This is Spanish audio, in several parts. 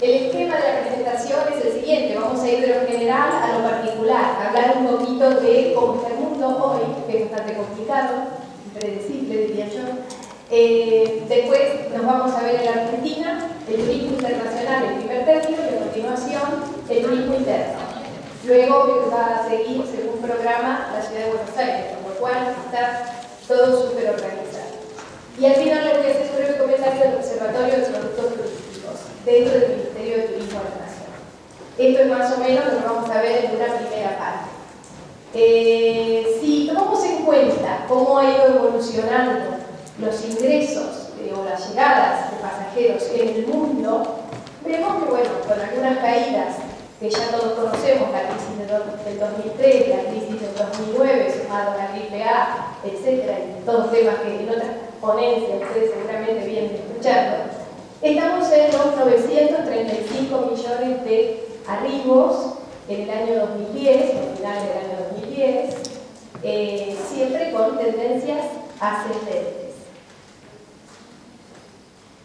El esquema de la presentación es el siguiente, vamos a ir de lo general a lo particular, hablar un poquito de cómo está el mundo hoy, que es bastante complicado, impredecible diría yo. Eh, después nos vamos a ver en la Argentina, el turismo internacional en primer término y a continuación el turismo interno. Luego va a seguir, según programa, la ciudad de Buenos Aires, con lo cual está todo súper organizado. Y al final les voy a hacer un breve comentario del Observatorio de Productos Turísticos, dentro del Ministerio de Turismo de la Nación. Esto es más o menos lo que vamos a ver en una primera parte. Eh, si tomamos en cuenta cómo ha ido evolucionando los ingresos eh, o las llegadas de pasajeros en el mundo, vemos que, bueno, con algunas caídas que ya todos conocemos, la crisis del 2003, la crisis del 2009, sumado a la gripe A, etcétera, y todos temas que en otras ponencias ustedes seguramente vienen escuchando, estamos en los 935 millones de arribos en el año 2010, al final del año 2010, eh, siempre con tendencias ascendentes.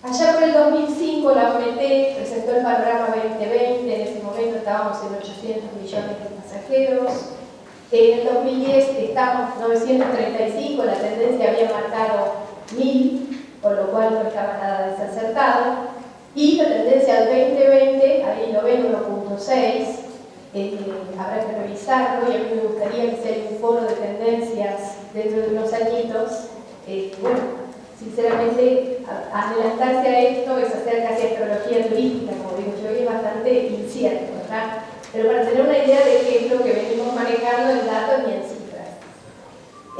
Allá por el 2005 la OMT presentó el panorama 2020, en ese momento estábamos en 800 millones de pasajeros. En el 2010 estamos 935, la tendencia había marcado 1000, con lo cual no estaba nada desacertado. Y la tendencia al 2020, ahí lo ven 1.6, eh, habrá que revisarlo y a mí me gustaría que sea un foro de tendencias dentro de unos añitos. Eh, bueno, sinceramente, adelantarse a esto es hacer casi astrología turística, como digo yo, y es bastante incierto, ¿verdad? Pero para tener una idea de qué es lo que venimos manejando en datos y en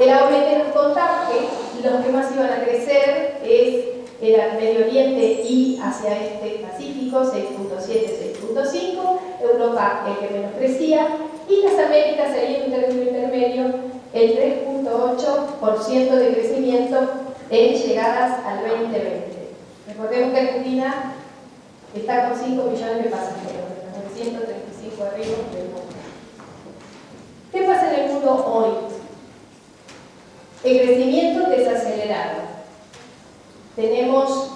nos contaba que los que más iban a crecer es el Medio Oriente y hacia este Pacífico, 6.7, 6.5, Europa el que menos crecía, y las Américas ahí en un término intermedio, el 3.8% de crecimiento en llegadas al 2020. Recordemos que Argentina está con 5 millones de pasajeros, de 135 arriba del mundo. ¿Qué pasa en el mundo hoy? El crecimiento desacelerado. Tenemos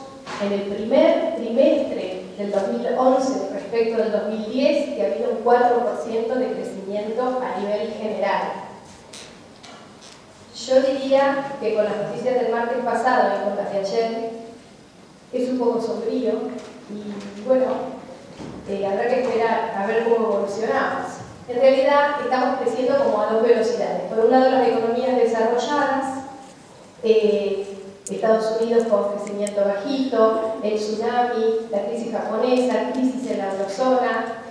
en el primer trimestre del 2011 respecto del 2010 que ha habido un 4% de crecimiento a nivel general yo diría que con las noticias del martes pasado y con las de ayer es un poco sombrío y bueno, eh, habrá que esperar a ver cómo evolucionamos. En realidad estamos creciendo como a dos velocidades. Por un lado las economías desarrolladas, eh, Estados Unidos con crecimiento bajito, el tsunami, la crisis japonesa, crisis en la eurozona,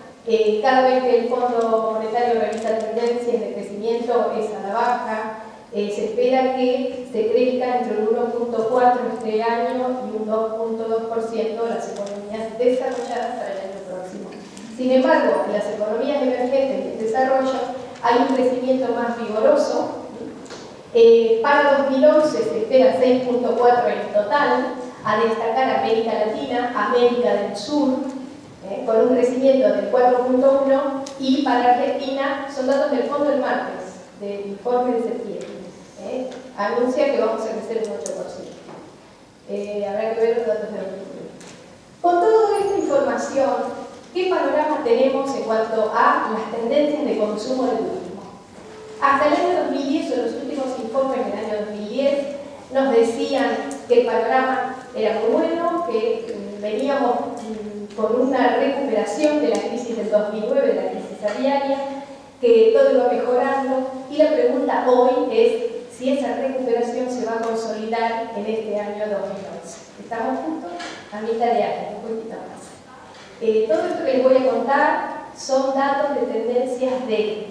cada vez que el Fondo Monetario revisa tendencias de crecimiento es a la baja, eh, se espera que se crezca entre un 1.4 este año y un 2.2% las economías desarrolladas para el. Sin embargo, en las economías emergentes y en desarrollo hay un crecimiento más vigoroso. Eh, para 2011 se espera 6.4 en total, a destacar América Latina, América del Sur, eh, con un crecimiento del 4.1 y para Argentina son datos del fondo del martes, del informe de septiembre. ¿eh? anuncia que vamos a crecer un 8%. Eh, habrá que ver los datos de la Con toda esta información, ¿qué panorama tenemos en cuanto a las tendencias de consumo del turismo? Hasta el año 2010, o los últimos informes del año 2010, nos decían que el panorama era muy bueno, que mm, veníamos mm, con una recuperación de la crisis del 2009, de la crisis aviaria, que todo iba mejorando, y la pregunta hoy es si esa recuperación se va a consolidar en este año 2011. Estamos juntos a mitad de año, un poquito más. Eh, todo esto que les voy a contar son datos de tendencias de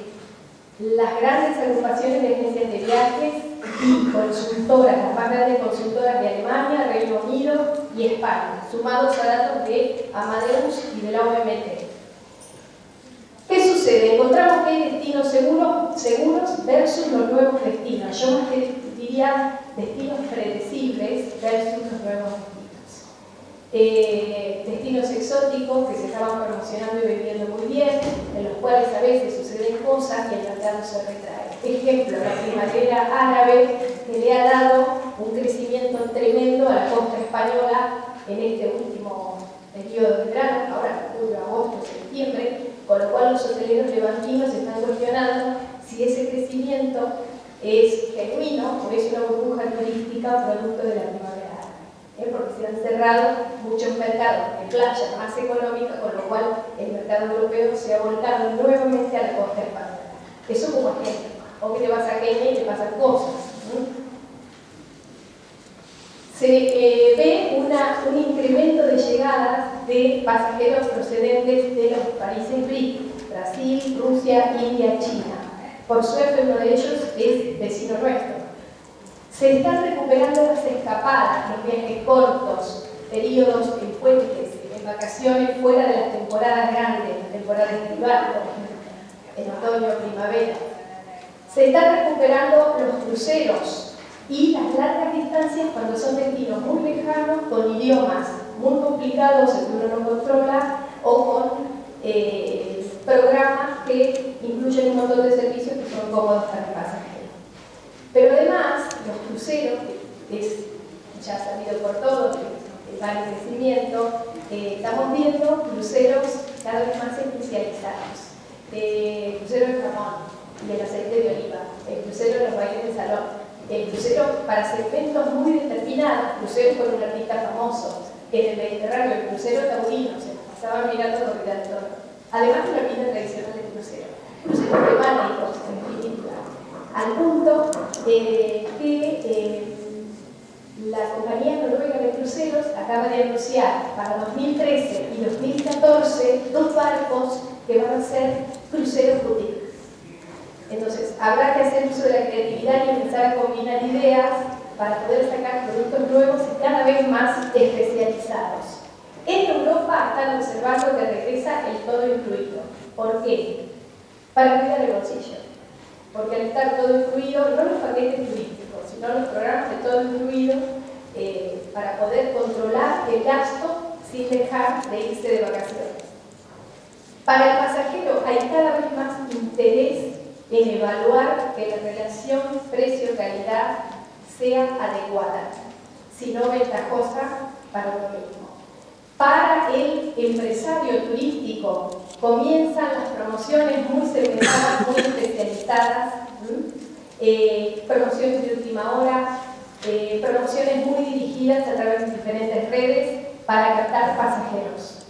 las grandes agrupaciones de agencias de viajes y consultoras, las más grandes consultoras de Alemania, Reino Unido y España, sumados a datos de Amadeus y de la OMT. ¿Qué sucede? Encontramos que hay destinos seguros, seguros versus los nuevos destinos. Yo más que diría destinos predecibles versus los nuevos destinos. Eh, destinos exóticos que se estaban promocionando y viviendo muy bien, en los cuales a veces suceden cosas y el mercado se retrae. Ejemplo, la primavera árabe que le ha dado un crecimiento tremendo a la costa española en este último periodo de verano. Ahora, hoteleros levantinos están cuestionando si ese crecimiento es genuino o es una burbuja turística producto de la primavera. ¿Eh? Porque se han cerrado muchos mercados de playa más económicos, con lo cual el mercado europeo se ha volcado nuevamente a la costa española. Eso como ejemplo. O que te vas a Kenia y te pasan cosas. Se eh, ve un incremento de llegadas de pasajeros procedentes de los países BRIC, Brasil, Rusia, India, China. Por suerte uno de ellos es vecino nuestro. Se están recuperando las escapadas, los viajes cortos, periodos en puentes, en vacaciones fuera de las temporadas grandes, la temporada estival, en otoño, primavera. Se están recuperando los cruceros y las largas distancias cuando son destinos muy lejanos, con idiomas muy complicados que uno no controla o con eh, programas que incluyen un montón de servicios que son cómodos para el pasajero. Pero además, los cruceros, que es ya sabido por todos, que están en crecimiento, eh, estamos viendo cruceros cada vez más especializados. Eh, crucero de jamón, y el aceite de oliva, el crucero de los bailes de salón, el crucero para segmentos muy determinados, cruceros con un artista famoso, en el Mediterráneo, el crucero taurino, se pasaban mirando los todo. Además de la vida tradicional del crucero. Cruceros temáticos, al punto de que eh, la compañía noruega de cruceros acaba de anunciar para 2013 y 2014 dos barcos que van a ser cruceros boutique. Entonces, habrá que hacer uso de la creatividad y empezar a combinar ideas para poder sacar productos nuevos y cada vez más especializados. En Europa están observando que regresa el todo incluido. ¿Por qué? Para cuidar el bolsillo. Porque al estar todo incluido, no los paquetes turísticos, sino los programas de todo incluido, eh, para poder controlar el gasto sin dejar de irse de vacaciones. Para el pasajero hay cada vez más interés en evaluar que la relación precio-calidad sea adecuada, sino ventajosa para uno mismo. Para el empresario turístico comienzan las promociones muy segmentadas, muy especializadas, eh, promociones de última hora, eh, promociones muy dirigidas a través de diferentes redes para captar pasajeros.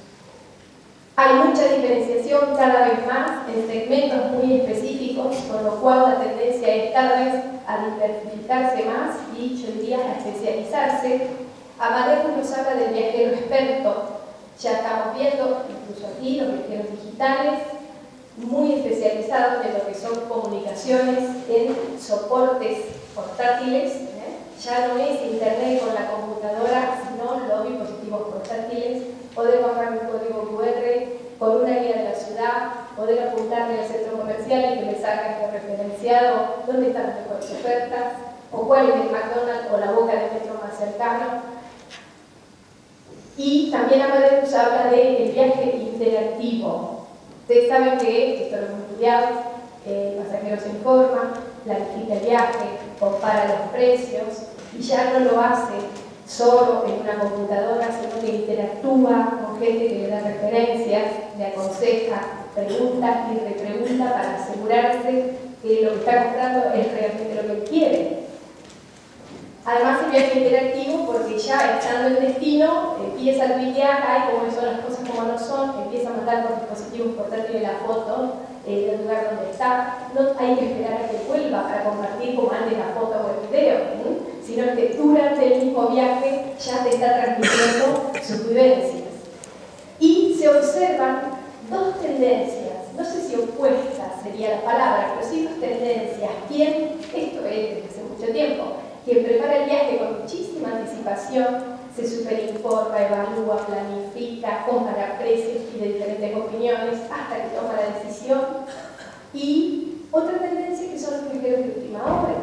Hay mucha diferenciación cada vez más en segmentos muy específicos, con lo cual la tendencia es cada vez a diversificarse más y yo diría a especializarse. Amadeus nos habla del viajero experto. Ya estamos viendo, incluso aquí, los viajeros digitales, muy especializados en lo que son comunicaciones en soportes portátiles. ¿eh? Ya no es internet con la computadora, sino los dispositivos portátiles poder bajar un código QR con una guía de la ciudad, poder apuntarme al centro comercial y que me salga referenciado dónde están las mejores ofertas, o cuál es el McDonald's o la boca de metro más cercano. Y también Amadeus habla del viaje interactivo. Ustedes saben que, esto lo hemos estudiado, el pasajero se informa, planifica el viaje, compara los precios y ya no lo hace solo en una computadora, sino que interactúa con gente que le da referencias, le aconseja, pregunta y repregunta para asegurarse que lo que está comprando es realmente lo que quiere. Además el viaje interactivo porque ya estando en destino empieza a tuitear, ay, cómo son las cosas como no son, empieza a mandar por dispositivos portátiles la foto eh, del lugar donde está. No hay que esperar a que vuelva para compartir como antes la foto o el video sino que durante el mismo viaje ya te está transmitiendo sus vivencias. Y se observan dos tendencias, no sé si opuestas sería la palabra, pero sí dos tendencias. Quien, esto es desde hace mucho tiempo, quien prepara el viaje con muchísima anticipación, se superinforma, evalúa, planifica, compara precios y de diferentes opiniones hasta que toma la decisión. Y otra tendencia que son los viajeros de última hora,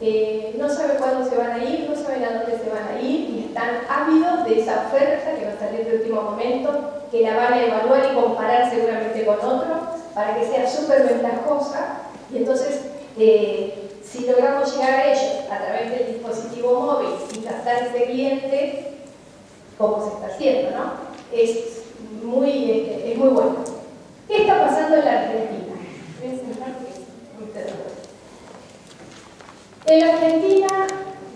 eh, no saben cuándo se van a ir, no saben a dónde se van a ir y están ávidos de esa oferta que va a salir de último momento, que la van a evaluar y comparar seguramente con otro para que sea súper ventajosa y entonces eh, si logramos llegar a ellos a través del dispositivo móvil sin gastar ese cliente, como se está haciendo, ¿no? Es muy, eh, es muy bueno. ¿Qué está pasando en la Argentina? En la Argentina,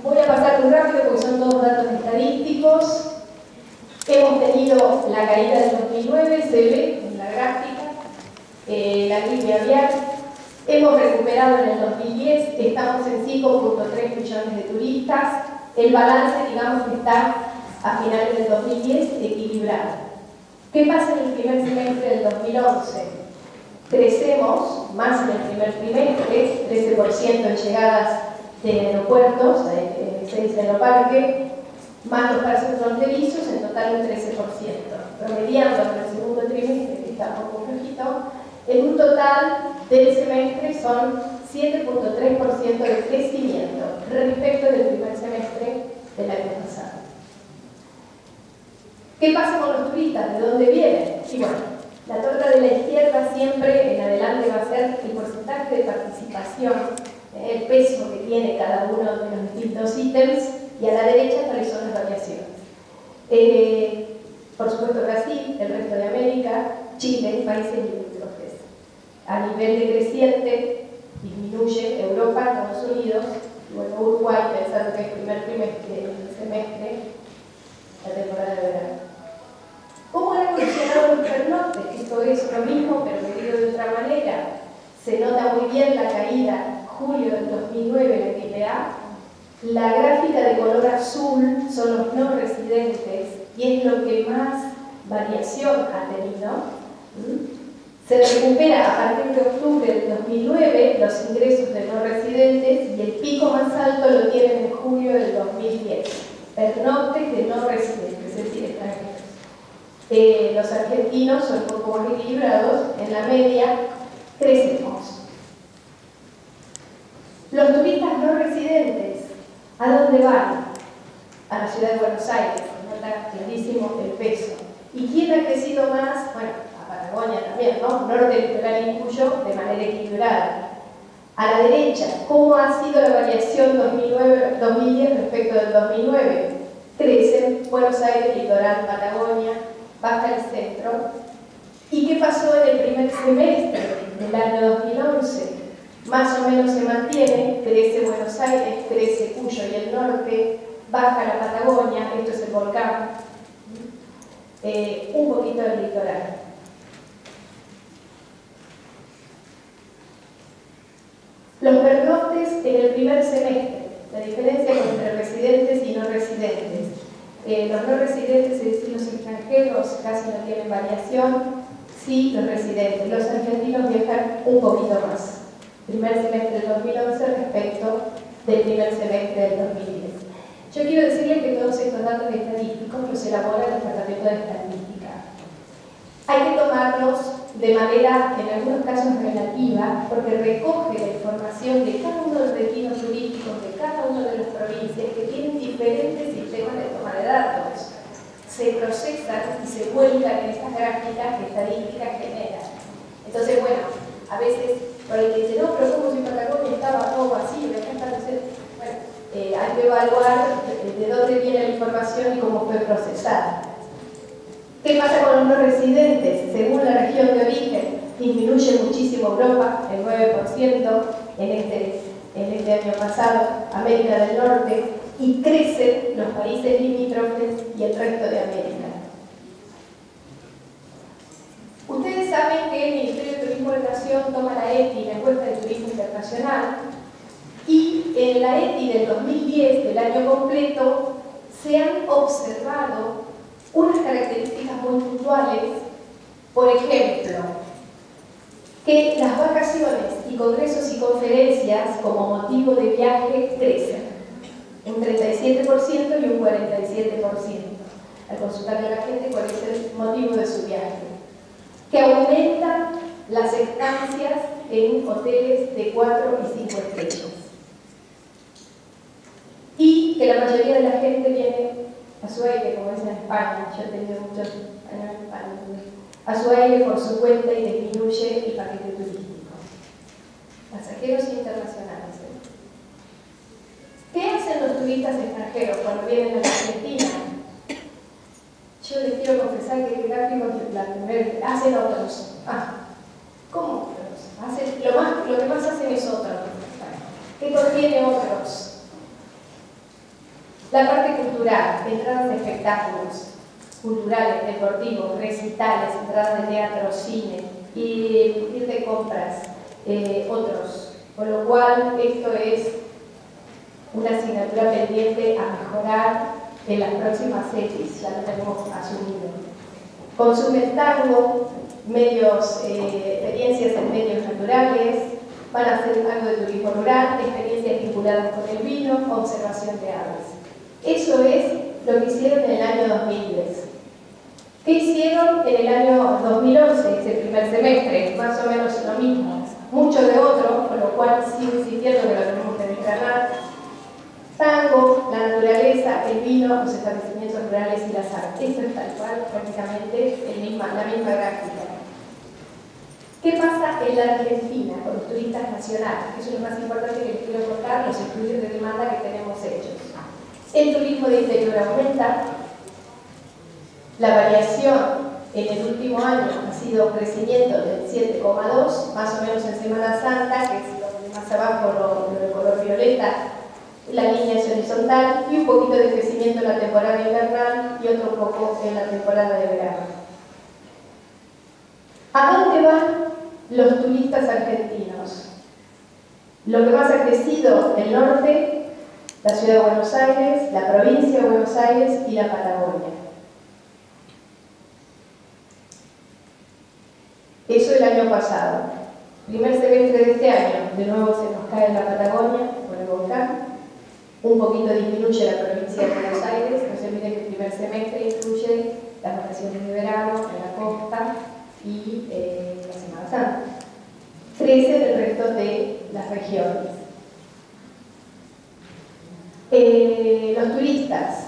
voy a pasar muy rápido porque son todos datos estadísticos. Hemos tenido la caída del 2009, se ve en la gráfica, eh, la línea vial Hemos recuperado en el 2010, estamos en 5.3 millones de turistas. El balance, digamos, que está a finales del 2010 equilibrado. ¿Qué pasa en el primer semestre del 2011? Crecemos más en el primer trimestre, 13% en llegadas de aeropuertos, de, de, de parque, más los pasos fronterizos, en total un 13%. Promediando en el segundo trimestre, que está un poco flojito, en un total del semestre son 7.3% de crecimiento respecto del primer semestre del año pasado. ¿Qué pasa con los turistas? ¿De dónde vienen? Y bueno, la torta de la izquierda siempre en adelante va a ser el porcentaje de participación, eh, el peso que tiene cada uno de los distintos ítems, y a la derecha cuáles son las variaciones. Eh, por supuesto Brasil, el resto de América, Chile, países. A nivel decreciente, disminuye Europa, Estados Unidos, y bueno, Uruguay, pensando que el primer trimestre, semestre, la temporada de verano. ¿Cómo han evolucionado los pernoctes? Esto es lo mismo, pero me digo de otra manera. Se nota muy bien la caída julio del 2009 en el A. La gráfica de color azul son los no residentes y es lo que más variación ha tenido. ¿Mm? Se recupera a partir de octubre del 2009 los ingresos de no residentes y el pico más alto lo tienen en julio del 2010. Pernoctes de no residentes, es decir, extranjeros. Eh, los argentinos son poco más equilibrados, en la media crecemos. Los turistas no residentes, ¿a dónde van? A la ciudad de Buenos Aires, nota clarísimo el peso. ¿Y quién ha crecido más? Bueno, Patagonia también, ¿no? Norte litoral y Cuyo de manera equilibrada. A la derecha, ¿cómo ha sido la variación 2009, 2010 respecto del 2009? Crecen Buenos Aires, litoral, Patagonia, baja el centro. ¿Y qué pasó en el primer semestre del año 2011? Más o menos se mantiene, crece Buenos Aires, crece Cuyo y el norte, baja la Patagonia, esto es el volcán, eh, un poquito del litoral. Los pernoctes en el primer semestre, la diferencia entre residentes y no residentes. Eh, los no residentes, es decir, los extranjeros, casi no tienen variación, sí los residentes. Los argentinos viajan un poquito más. Primer semestre del 2011 respecto del primer semestre del 2010. Yo quiero decirles que todos estos datos estadísticos los elabora el Departamento de Estadística. Hay que tomarlos de manera, en algunos casos, relativa, porque recoge la información de cada uno de los destinos turísticos de cada una de las provincias que tienen diferentes sistemas de toma de datos. Se procesan y se vuelcan en estas gráficas que estadísticas generan. Entonces, bueno, a veces, por el que dice, no, pero como si Patagonia estaba todo vacío, acá está, sé, bueno, eh, hay que evaluar de dónde viene la información y cómo fue procesada. ¿Qué pasa con los residentes? Según la región de origen, disminuye muchísimo Europa, el 9% en este, en este año pasado, América del Norte, y crecen los países limítrofes y el resto de América. Ustedes saben que el Ministerio de Turismo de Nación toma la ETI, la encuesta de turismo internacional, y en la ETI del 2010, del año completo, se han observado unas características muy puntuales, por ejemplo, que las vacaciones y congresos y conferencias como motivo de viaje crecen un 37% y un 47% al consultarle a la gente cuál es el motivo de su viaje. Que aumentan las estancias en hoteles de 4 y 5 estrellas. Y que la mayoría de la gente viene a su aire, como dicen en España, yo he tenido muchos años en España, a su aire por su cuenta y disminuye el paquete turístico. Pasajeros internacionales. ¿eh? ¿Qué hacen los turistas extranjeros cuando vienen a la Argentina? Yo les quiero confesar que el gráfico la primera hacen otros. Ah, ¿cómo otros? Hacen, lo, más, lo que más hacen es otros. ¿Qué contiene otros? La parte cultural, entradas de espectáculos. culturales, deportivos, recitales, entradas de teatro, cine, y ir de compras, eh, otros. Con lo cual, esto es una asignatura pendiente a mejorar en las próximas ETIs, ya lo tenemos asumido. Consume tango, medios, eh, experiencias en medios naturales, van a hacer algo de turismo rural, experiencias vinculadas con el vino, observación de aves. Eso es lo que hicieron en el año 2010. ¿Qué hicieron en el año 2011, ese primer semestre? Más o menos lo mismo. Mucho de otro, con lo cual sigo insistiendo que lo tenemos que descargar. Tango, la naturaleza, el vino, los establecimientos rurales y las artes. Esto es tal cual, prácticamente el misma, la misma gráfica. ¿Qué pasa en la Argentina con los turistas nacionales? Eso es lo más importante que les quiero contar, los estudios de demanda que tenemos hechos. El turismo de interior aumenta, la variación en el último año ha sido un crecimiento del 7,2, más o menos en Semana Santa, que es más abajo lo, de color violeta, la línea es horizontal, y un poquito de crecimiento en la temporada invernal y otro poco en la temporada de verano. ¿A dónde van los turistas argentinos? Lo que más ha crecido, el norte, la ciudad de Buenos Aires, la provincia de Buenos Aires y la Patagonia. Eso el año pasado. Primer semestre de este año, de nuevo se nos cae la Patagonia por el volcán. Un poquito disminuye la provincia de Buenos Aires, no se olviden que el primer semestre incluye las vacaciones de verano en la costa y eh, la Semana Santa. Crece el resto de las regiones. Eh, los turistas,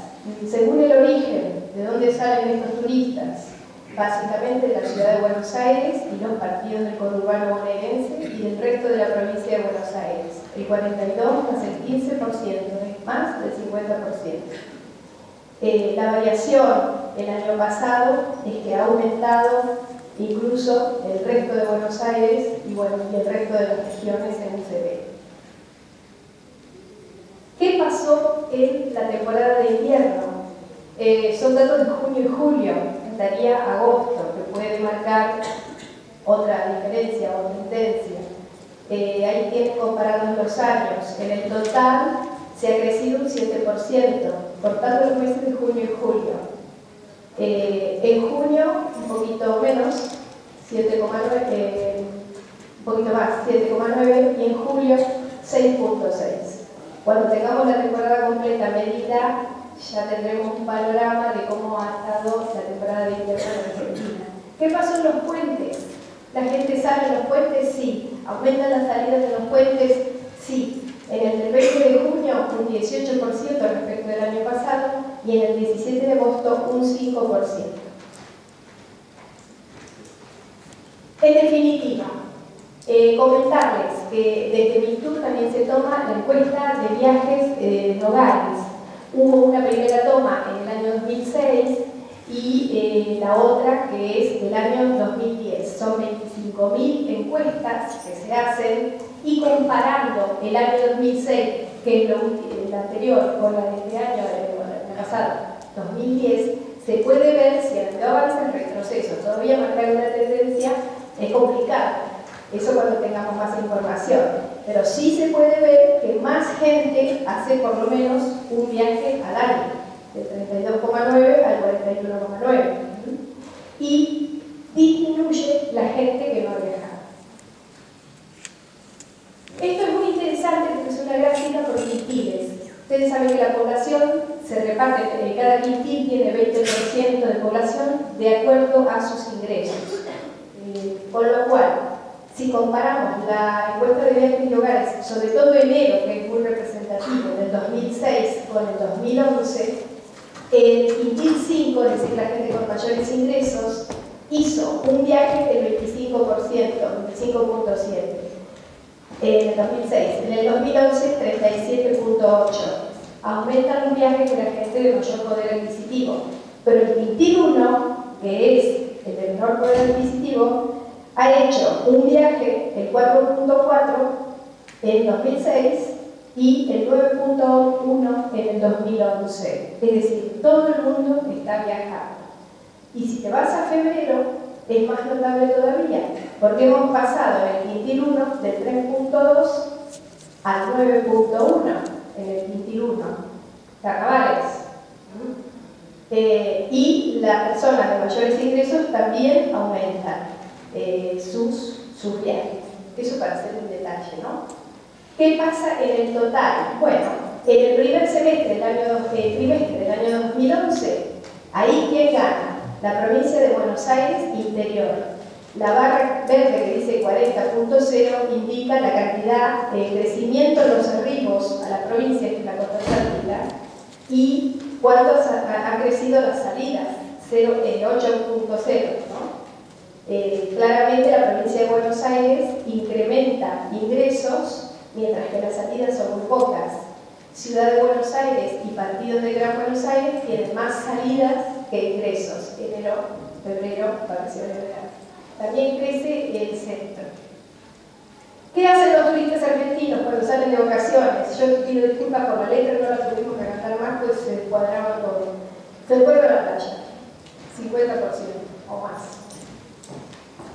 según el origen de dónde salen estos turistas, básicamente de la ciudad de Buenos Aires y los partidos del conurbano bonaerense y del resto de la provincia de Buenos Aires. El 42 más el 15%, es más del 50%. Eh, la variación el año pasado es que ha aumentado incluso el resto de Buenos Aires y, bueno, y el resto de las regiones en UCB. ¿Qué pasó en la temporada de invierno? Eh, son datos de junio y julio estaría agosto, que puede marcar otra diferencia o tendencia. Eh, ahí tienen comparados los años. En el total se ha crecido un 7%, cortando los meses de junio y julio. Eh, en junio, un poquito menos, 7,9, eh, un poquito más, 7,9, y en julio, 6,6. Cuando tengamos la temporada completa medida, ya tendremos un panorama de cómo ha estado la temporada de invierno en Argentina. ¿Qué pasó en los puentes? ¿La gente sale en los puentes? Sí. ¿Aumentan las salidas de los puentes? Sí. En el 20 de junio un 18% respecto del año pasado y en el 17 de agosto un 5%. En definitiva, eh, comentarles que desde Mitur también se toma la encuesta de viajes eh, en hogares Hubo una primera toma en el año 2006 y eh, la otra que es del año 2010. Son 25.000 encuestas que se hacen y comparando el año 2006, que es lo, anterior, con la de este año, el pasado, 2010, se puede ver si en retroceso. Todavía marcar una tendencia es complicado. Eso cuando tengamos más información. Pero sí se puede ver que más gente hace por lo menos un viaje al año, de 32,9 al 41,9. Y disminuye la gente que no ha viajado. Esto es muy interesante porque es una gráfica por quintiles. Ustedes saben que la población se reparte, cada quintil tiene 20% de población de acuerdo a sus ingresos. Eh, con lo cual, si comparamos la encuesta de viajes y hogares, sobre todo enero, que es muy representativo, del 2006 con el 2011, el quintil 5, es decir, la gente con mayores ingresos, hizo un viaje del 25%, 25.7 en el 2006. En el 2011, 37.8. Aumentan los viajes de la gente de mayor poder adquisitivo. Pero el quintil 1, que es el de menor poder adquisitivo, ha hecho un viaje, el 4.4, en 2006 y el 9.1 en el 2011. Es decir, todo el mundo está viajando. Y si te vas a febrero, es más notable todavía, porque hemos pasado en el quintil 1 del 3.2 al 9.1 en el quintil 1. Carnavales. Eh, y las personas de mayores ingresos también aumentan eh, sus, sus viajes. Eso para hacer un detalle, ¿no? ¿Qué pasa en el total? Bueno, en el primer semestre del año, eh, trimestre del año 2011, ahí quién gana? La provincia de Buenos Aires interior. La barra verde que dice 40.0 indica la cantidad de crecimiento de los arribos a la provincia, que es la costa atlántica, y cuánto han crecido las salidas, 8.0. Eh, claramente la provincia de Buenos Aires incrementa ingresos mientras que las salidas son muy pocas. Ciudad de Buenos Aires y partidos de Gran Buenos Aires tienen más salidas que ingresos. Enero, febrero, vacaciones de verano. También crece el centro. ¿Qué hacen los turistas argentinos cuando salen de vacaciones? Yo pido disculpas por la letra, no la tuvimos que gastar más, pues se cuadraba todo. Se fueron a la playa, 50% o más.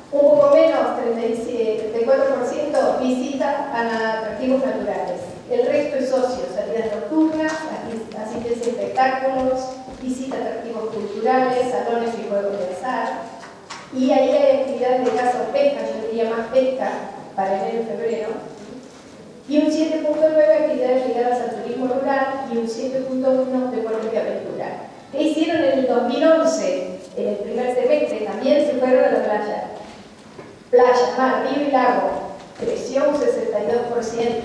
Un poco menos, 34% visita a atractivos naturales. El resto es socio, salidas nocturnas, asistencia a espectáculos, visita a atractivos culturales, salones y juegos de azar. Y ahí hay actividades de caza o pesca, yo diría más pesca, para enero y febrero, y un 7.9 actividades ligadas al turismo rural y un 7.1 deportes de aventura. ¿Qué hicieron en el 2011? En el primer semestre también se fueron a la playa. Playa, mar, río y lago, creció un 62%.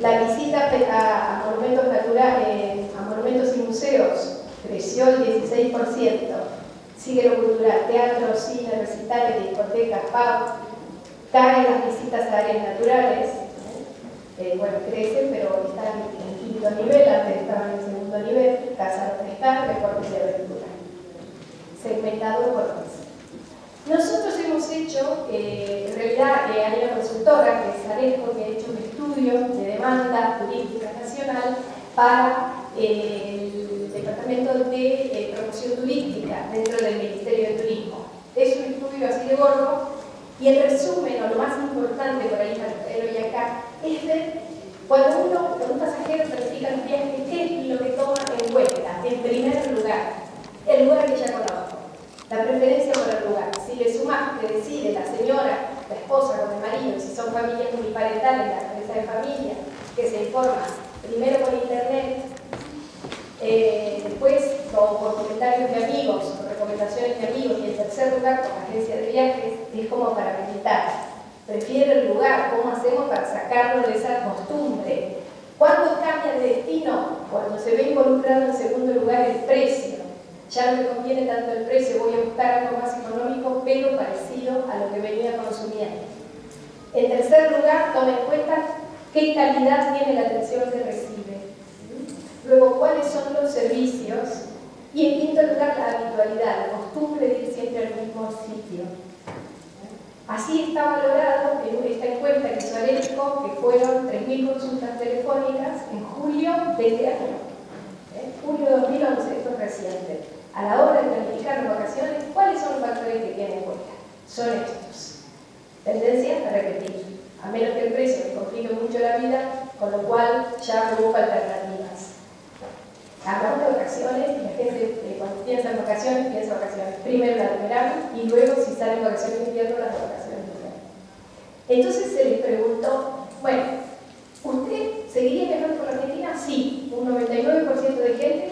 La visita a, monumentos naturales, eh, a monumentos y museos, creció el 16%. Sigue lo cultural, teatro, cine, recitales, discotecas, pub, caen las visitas a áreas naturales, eh, bueno, crecen, pero están en quinto nivel, antes estaban en segundo nivel, casa refrescar, deportes de aventura. Segmentado por. Nosotros hemos hecho, eh, en realidad eh, hay una consultora que es Arejo, que ha hecho un estudio de demanda turística nacional para el Departamento de Promoción Turística dentro del Ministerio de Turismo. Es un estudio así de gordo y el resumen, o lo más importante por ahí traerlo y acá, es ver cuando uno, cuando un pasajero planifica un viaje, ¿qué es lo que toma en cuenta? En primer lugar, el lugar que ya conoce, la preferencia por el lugar. Si le sumas que decide la señora, la esposa con el marido, si son familias uniparentales, la empresa de familia, que se informa primero por internet, eh, después por comentarios de amigos, por recomendaciones de amigos, y en tercer lugar con agencia de viajes, es como para meditar. Prefiere el lugar, ¿cómo hacemos para sacarlo de esa costumbre? ¿Cuándo cambia de destino? Cuando se ve involucrado en segundo lugar el precio. Ya no me conviene tanto el precio, voy a buscar algo más económico, pero parecido a lo que venía consumiendo. En tercer lugar, toma en cuenta qué calidad tiene la atención que recibe. Luego, cuáles son los servicios. Y en quinto lugar, la habitualidad, la costumbre de ir siempre al mismo sitio. Así está valorado en esta encuesta que hizo que fueron 3.000 consultas telefónicas en julio de este año. Julio de 2011, esto es reciente. A la hora de planificar vacaciones, ¿cuáles son los factores que tienen en cuenta? Son estos. Tendencia a repetir, a menos que el precio me complique mucho la vida, con lo cual ya busco alternativas hablamos de vacaciones la gente eh, cuando piensa en vacaciones piensa vacaciones. Primero las de verano y luego si salen vacaciones de invierno las vacaciones de verano. Entonces se les preguntó, bueno, ¿usted seguiría viajando por la Argentina? Sí, un 99% de gente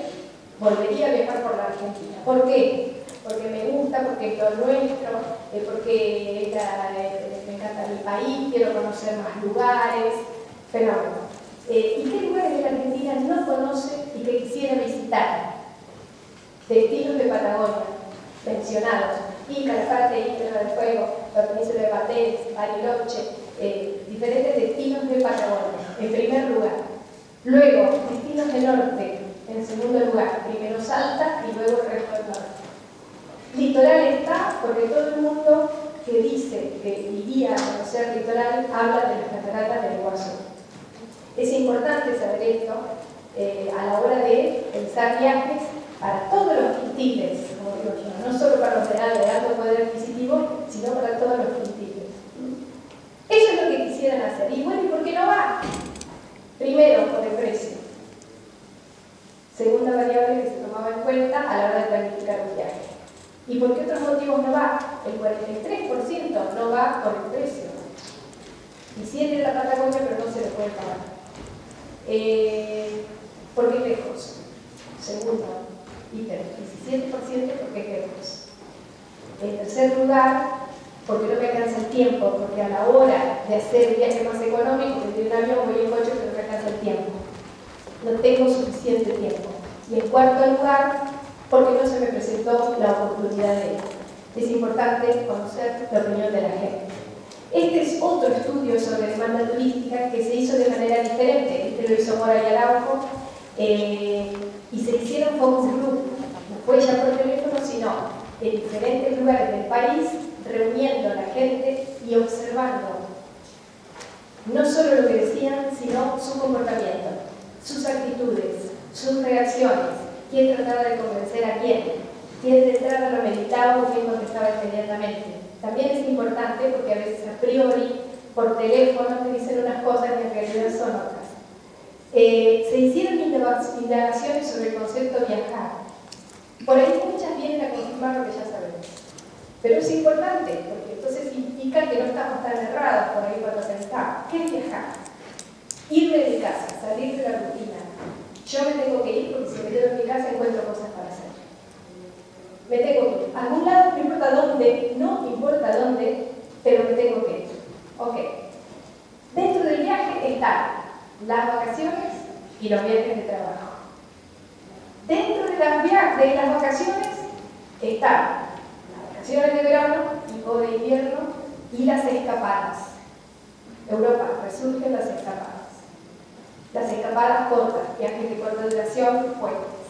volvería a viajar por la Argentina. ¿Por qué? Porque me gusta, porque es lo nuestro, eh, porque eh, me encanta mi país, quiero conocer más lugares, fenómeno. ¿Y qué lugares de la Argentina no conoce y que quisiera visitar. Destinos de Patagonia, mencionados. y Calafate, Isla del Fuego, la península de Patés, Bariloche, eh, diferentes destinos de Patagonia, en primer lugar. Luego, destinos del norte, en segundo lugar. Primero Salta y luego el resto. Litoral está porque todo el mundo que dice que iría a conocer litoral habla de las cataratas del Iguazú. Es importante saber esto eh, a la hora de pensar viajes para todos los quintiles, no solo para los de alto poder adquisitivo, sino para todos los cultivos. Eso es lo que quisieran hacer. Y bueno, ¿y por qué no va? Primero, por el precio. Segunda variable que se tomaba en cuenta a la hora de planificar un viaje. ¿Y por qué otros motivos no va? El 43% no va por el precio. Y si la Patagonia, pero no se le puede pagar. Eh, porque es lejos. Segundo, hiper, 17% porque es lejos. En tercer lugar, porque no me alcanza el tiempo, porque a la hora de hacer el viaje más económico, de un avión voy en coche, pero no me alcanza el tiempo. No tengo suficiente tiempo. Y en cuarto lugar, porque no se me presentó la oportunidad de ir. Es importante conocer la opinión de la gente. Este es otro estudio sobre demanda turística que se hizo de manera diferente. Este lo hizo y eh, y se hicieron focus group, no fue ya por teléfono, sino en diferentes lugares del país, reuniendo a la gente y observando no solo lo que decían, sino su comportamiento, sus actitudes, sus reacciones, quién trataba de convencer a quién, quién de entrada lo meditaba o quién contestaba inmediatamente. También es importante porque a veces a priori, por teléfono, te dicen unas cosas y en realidad son otras. Eh, se hicieron indagaciones sobre el concepto viajar. Por ahí muchas vienen a confirmar lo que ya sabemos. Pero es importante, porque entonces implica que no estamos tan errados por ahí cuando pensamos, ¿qué es viajar? Irme de casa, salir de la rutina, yo me tengo que ir porque si me quedo en mi casa encuentro cosas para hacer. Me tengo que ir. A algún lado, no importa dónde, no importa dónde, pero me tengo que ir. Ok. Dentro del viaje están las vacaciones y los viajes de trabajo. Dentro de las, de las vacaciones están las vacaciones de verano y o de invierno y las escapadas. Europa resurgen las escapadas. Las escapadas cortas, viajes de corta duración, fuertes.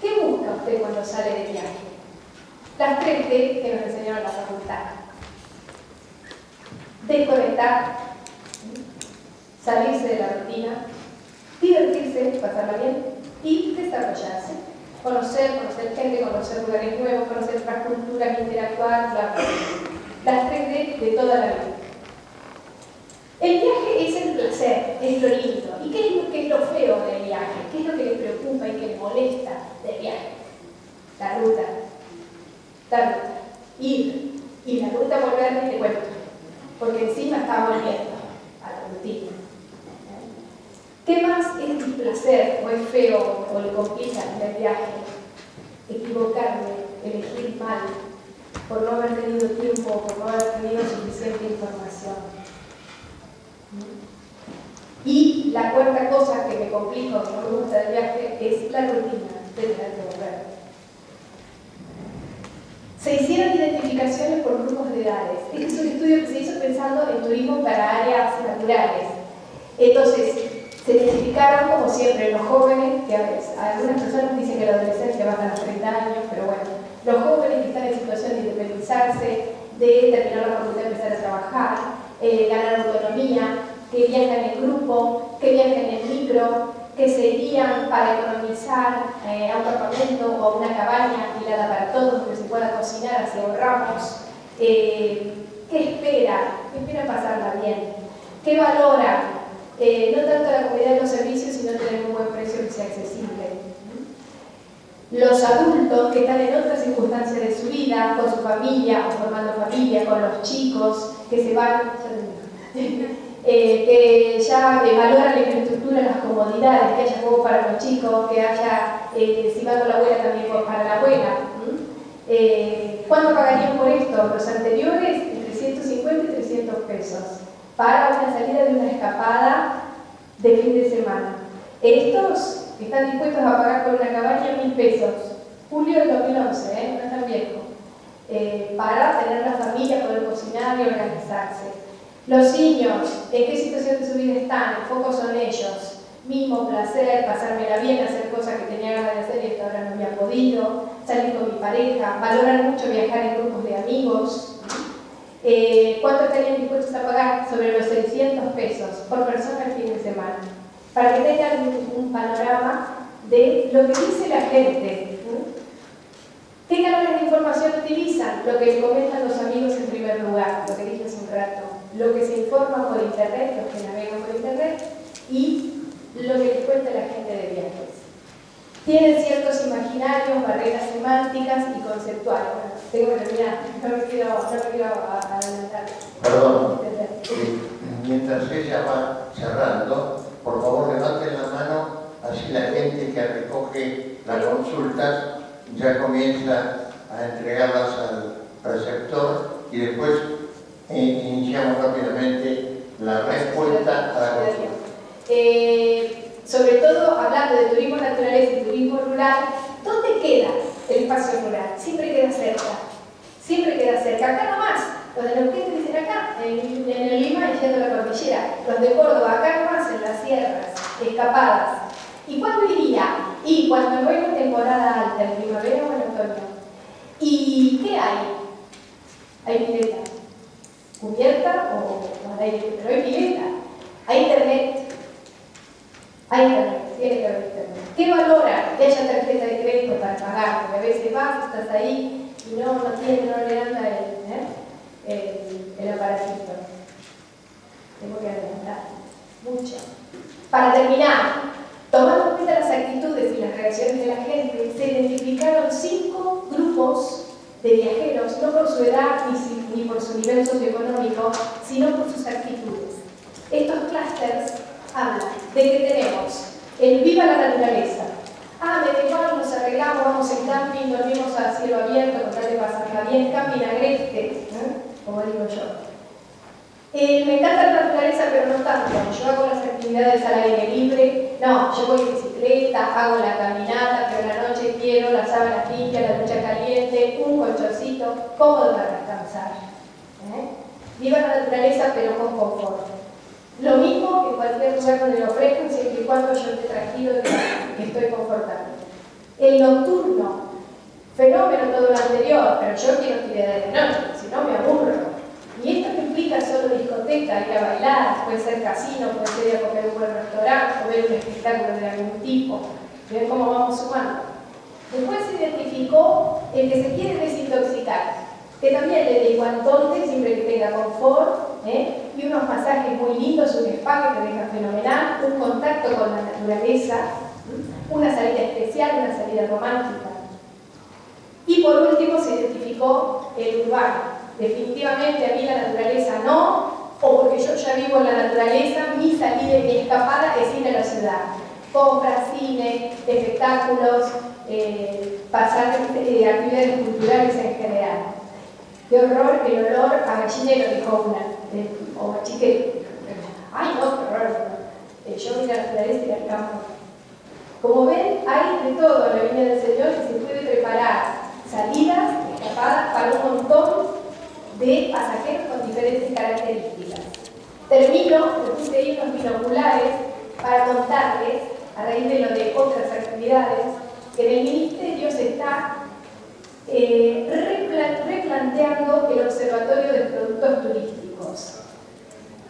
¿Qué busca usted cuando sale de viaje? Las tres D que nos enseñaron la facultad. Desconectar, salirse de la rutina, divertirse, pasarla bien y desarrollarse. Conocer, conocer gente, conocer lugares nuevos, conocer otras culturas, interactuar, las tres D de toda la vida. Viaje es lo lindo. ¿Y qué es lo, que es lo feo del viaje? ¿Qué es lo que le preocupa y que le molesta del viaje? La ruta. La ruta. Ir. Y la ruta volver de cuento. Porque encima está volviendo a la rutina. ¿Qué más es displacer o es feo o le complica el viaje? Equivocarme, elegir mal, por no haber tenido tiempo, por no haber tenido suficiente información. Y la cuarta cosa que me complica, que no me gusta del viaje, es la rutina de tener que volver. Se hicieron identificaciones por grupos de edades. Este es un estudio que se hizo pensando en turismo para áreas naturales. Entonces, se identificaron, como siempre, los jóvenes, que a veces, algunas personas dicen que la adolescencia va hasta los 30 años, pero bueno, los jóvenes que están en situación de independizarse, de terminar la facultad y empezar a trabajar, eh, ganar autonomía, que viajan en grupo, que viajan en micro, que se irían para economizar a un campamento o a una cabaña alquilada para todos, donde se pueda cocinar, así ahorramos. Eh, ¿Qué espera? ¿Qué espera pasarla bien? ¿Qué valora? Eh, no tanto la comunidad de los servicios, sino tener un buen precio que sea accesible. Los adultos que están en otras circunstancias de su vida, con su familia o formando familia, con los chicos que se van, eh, que ya eh, valoran la infraestructura, las comodidades, que haya juego para los chicos, que haya, eh, si va con la abuela, también para la abuela. ¿Cuánto pagarían por esto? Los anteriores, entre 150 y 300 pesos, para una salida de una escapada de fin de semana. Estos están dispuestos a pagar por una cabaña mil pesos. Julio del 2011, ¿eh? no es tan viejo. Eh, para tener la familia, poder cocinar y organizarse. Los niños, ¿en qué situación de su vida están? El foco son ellos. Mismo placer, pasármela bien, hacer cosas que tenía ganas de hacer y hasta ahora no había podido, salir con mi pareja, valorar mucho viajar en grupos de amigos. Eh, ¿Cuánto estarían dispuestos a pagar? Sobre los 600 pesos por persona el fin de semana para que tengan un, panorama de lo que dice la gente. ¿Qué canales de información utilizan? Lo que comentan los amigos en primer lugar, lo que dije hace un rato, lo que se informa por internet, los que navegan por internet, y lo que les cuenta la gente de viajes. Tienen ciertos imaginarios, barreras semánticas y conceptuales. Bueno, tengo que terminar, no me quiero, no me quiero adelantar. Perdón, eh, mientras ella va cerrando, por favor levanten la mano, así la gente que recoge las consultas ya comienza a entregarlas al receptor y después eh, iniciamos rápidamente la respuesta a la consulta. Eh, sobre todo hablando de turismo naturaleza y turismo rural, ¿dónde queda el espacio rural? Siempre queda cerca. Siempre queda cerca. Acá nomás. Los de Neuquén dicen acá, en, en el Lima y yendo a la cordillera. Los de Córdoba, acá nomás, en las sierras, escapadas. ¿Y cuándo iría? Y cuando voy en temporada alta, en primavera o en otoño. ¿Y qué hay? Hay pileta. ¿Cubierta o, al aire? Pero hay pileta. Hay internet. Hay internet, tiene que haber internet. ¿Qué valora que haya tarjeta de crédito para pagar? Porque a veces vas, estás ahí y no, no tiene, no le anda el, ¿eh? el, el aparatito. Tengo que adelantar. Mucho. Para terminar, tomando en cuenta las actitudes y las reacciones de la gente, se identificaron cinco grupos de viajeros, no por su edad ni, ni por su nivel socioeconómico, sino por sus actitudes. Estos clústeres habla de que tenemos el viva la naturaleza. Ah, me igual nos arreglamos, vamos en camping, dormimos a cielo abierto, con tal de pasarla bien, camping agreste, ¿eh? como digo yo. Eh, me encanta la naturaleza, pero no tanto. Yo hago las actividades al aire libre. No, yo voy en bicicleta, hago la caminata, pero en la noche quiero las sábanas limpias, la ducha caliente, un colchoncito, cómodo para descansar. ¿eh? Viva la naturaleza, pero con confort. Lo mismo que cualquier lugar donde lo ofrezcan, siempre y cuando yo esté tranquilo estoy confortable. El nocturno, fenómeno todo lo anterior, pero yo quiero actividades de noche, si no me aburro. Implica solo discoteca, ir a bailar, puede ser casino, puede ser ir a comer un buen restaurante, o ver un espectáculo de algún tipo. Ven cómo vamos sumando. Después se identificó el que se quiere desintoxicar, que también le dé guantonte siempre que tenga confort, ¿eh? y unos masajes muy lindos, un spa que te deja fenomenal, un contacto con la naturaleza, una salida especial, una salida romántica. Y por último se identificó el urbano. Definitivamente a mí la naturaleza no, o porque yo ya vivo en la naturaleza, mi salida y mi escapada es ir a la ciudad. Compras, cine, espectáculos, eh, pasar eh, actividades culturales en general. Qué horror el olor a gallinero, dijo una, eh, o. Ay, no, qué horror. Eh, yo voy a la naturaleza y al campo. Como ven, hay de todo en la viña del Señor que se puede preparar salidas, escapadas para un montón de pasajeros con diferentes características. Termino, me puse ahí unos binoculares para contarles, a raíz de lo de otras actividades, que en el Ministerio se está eh, replanteando el Observatorio de Productos Turísticos.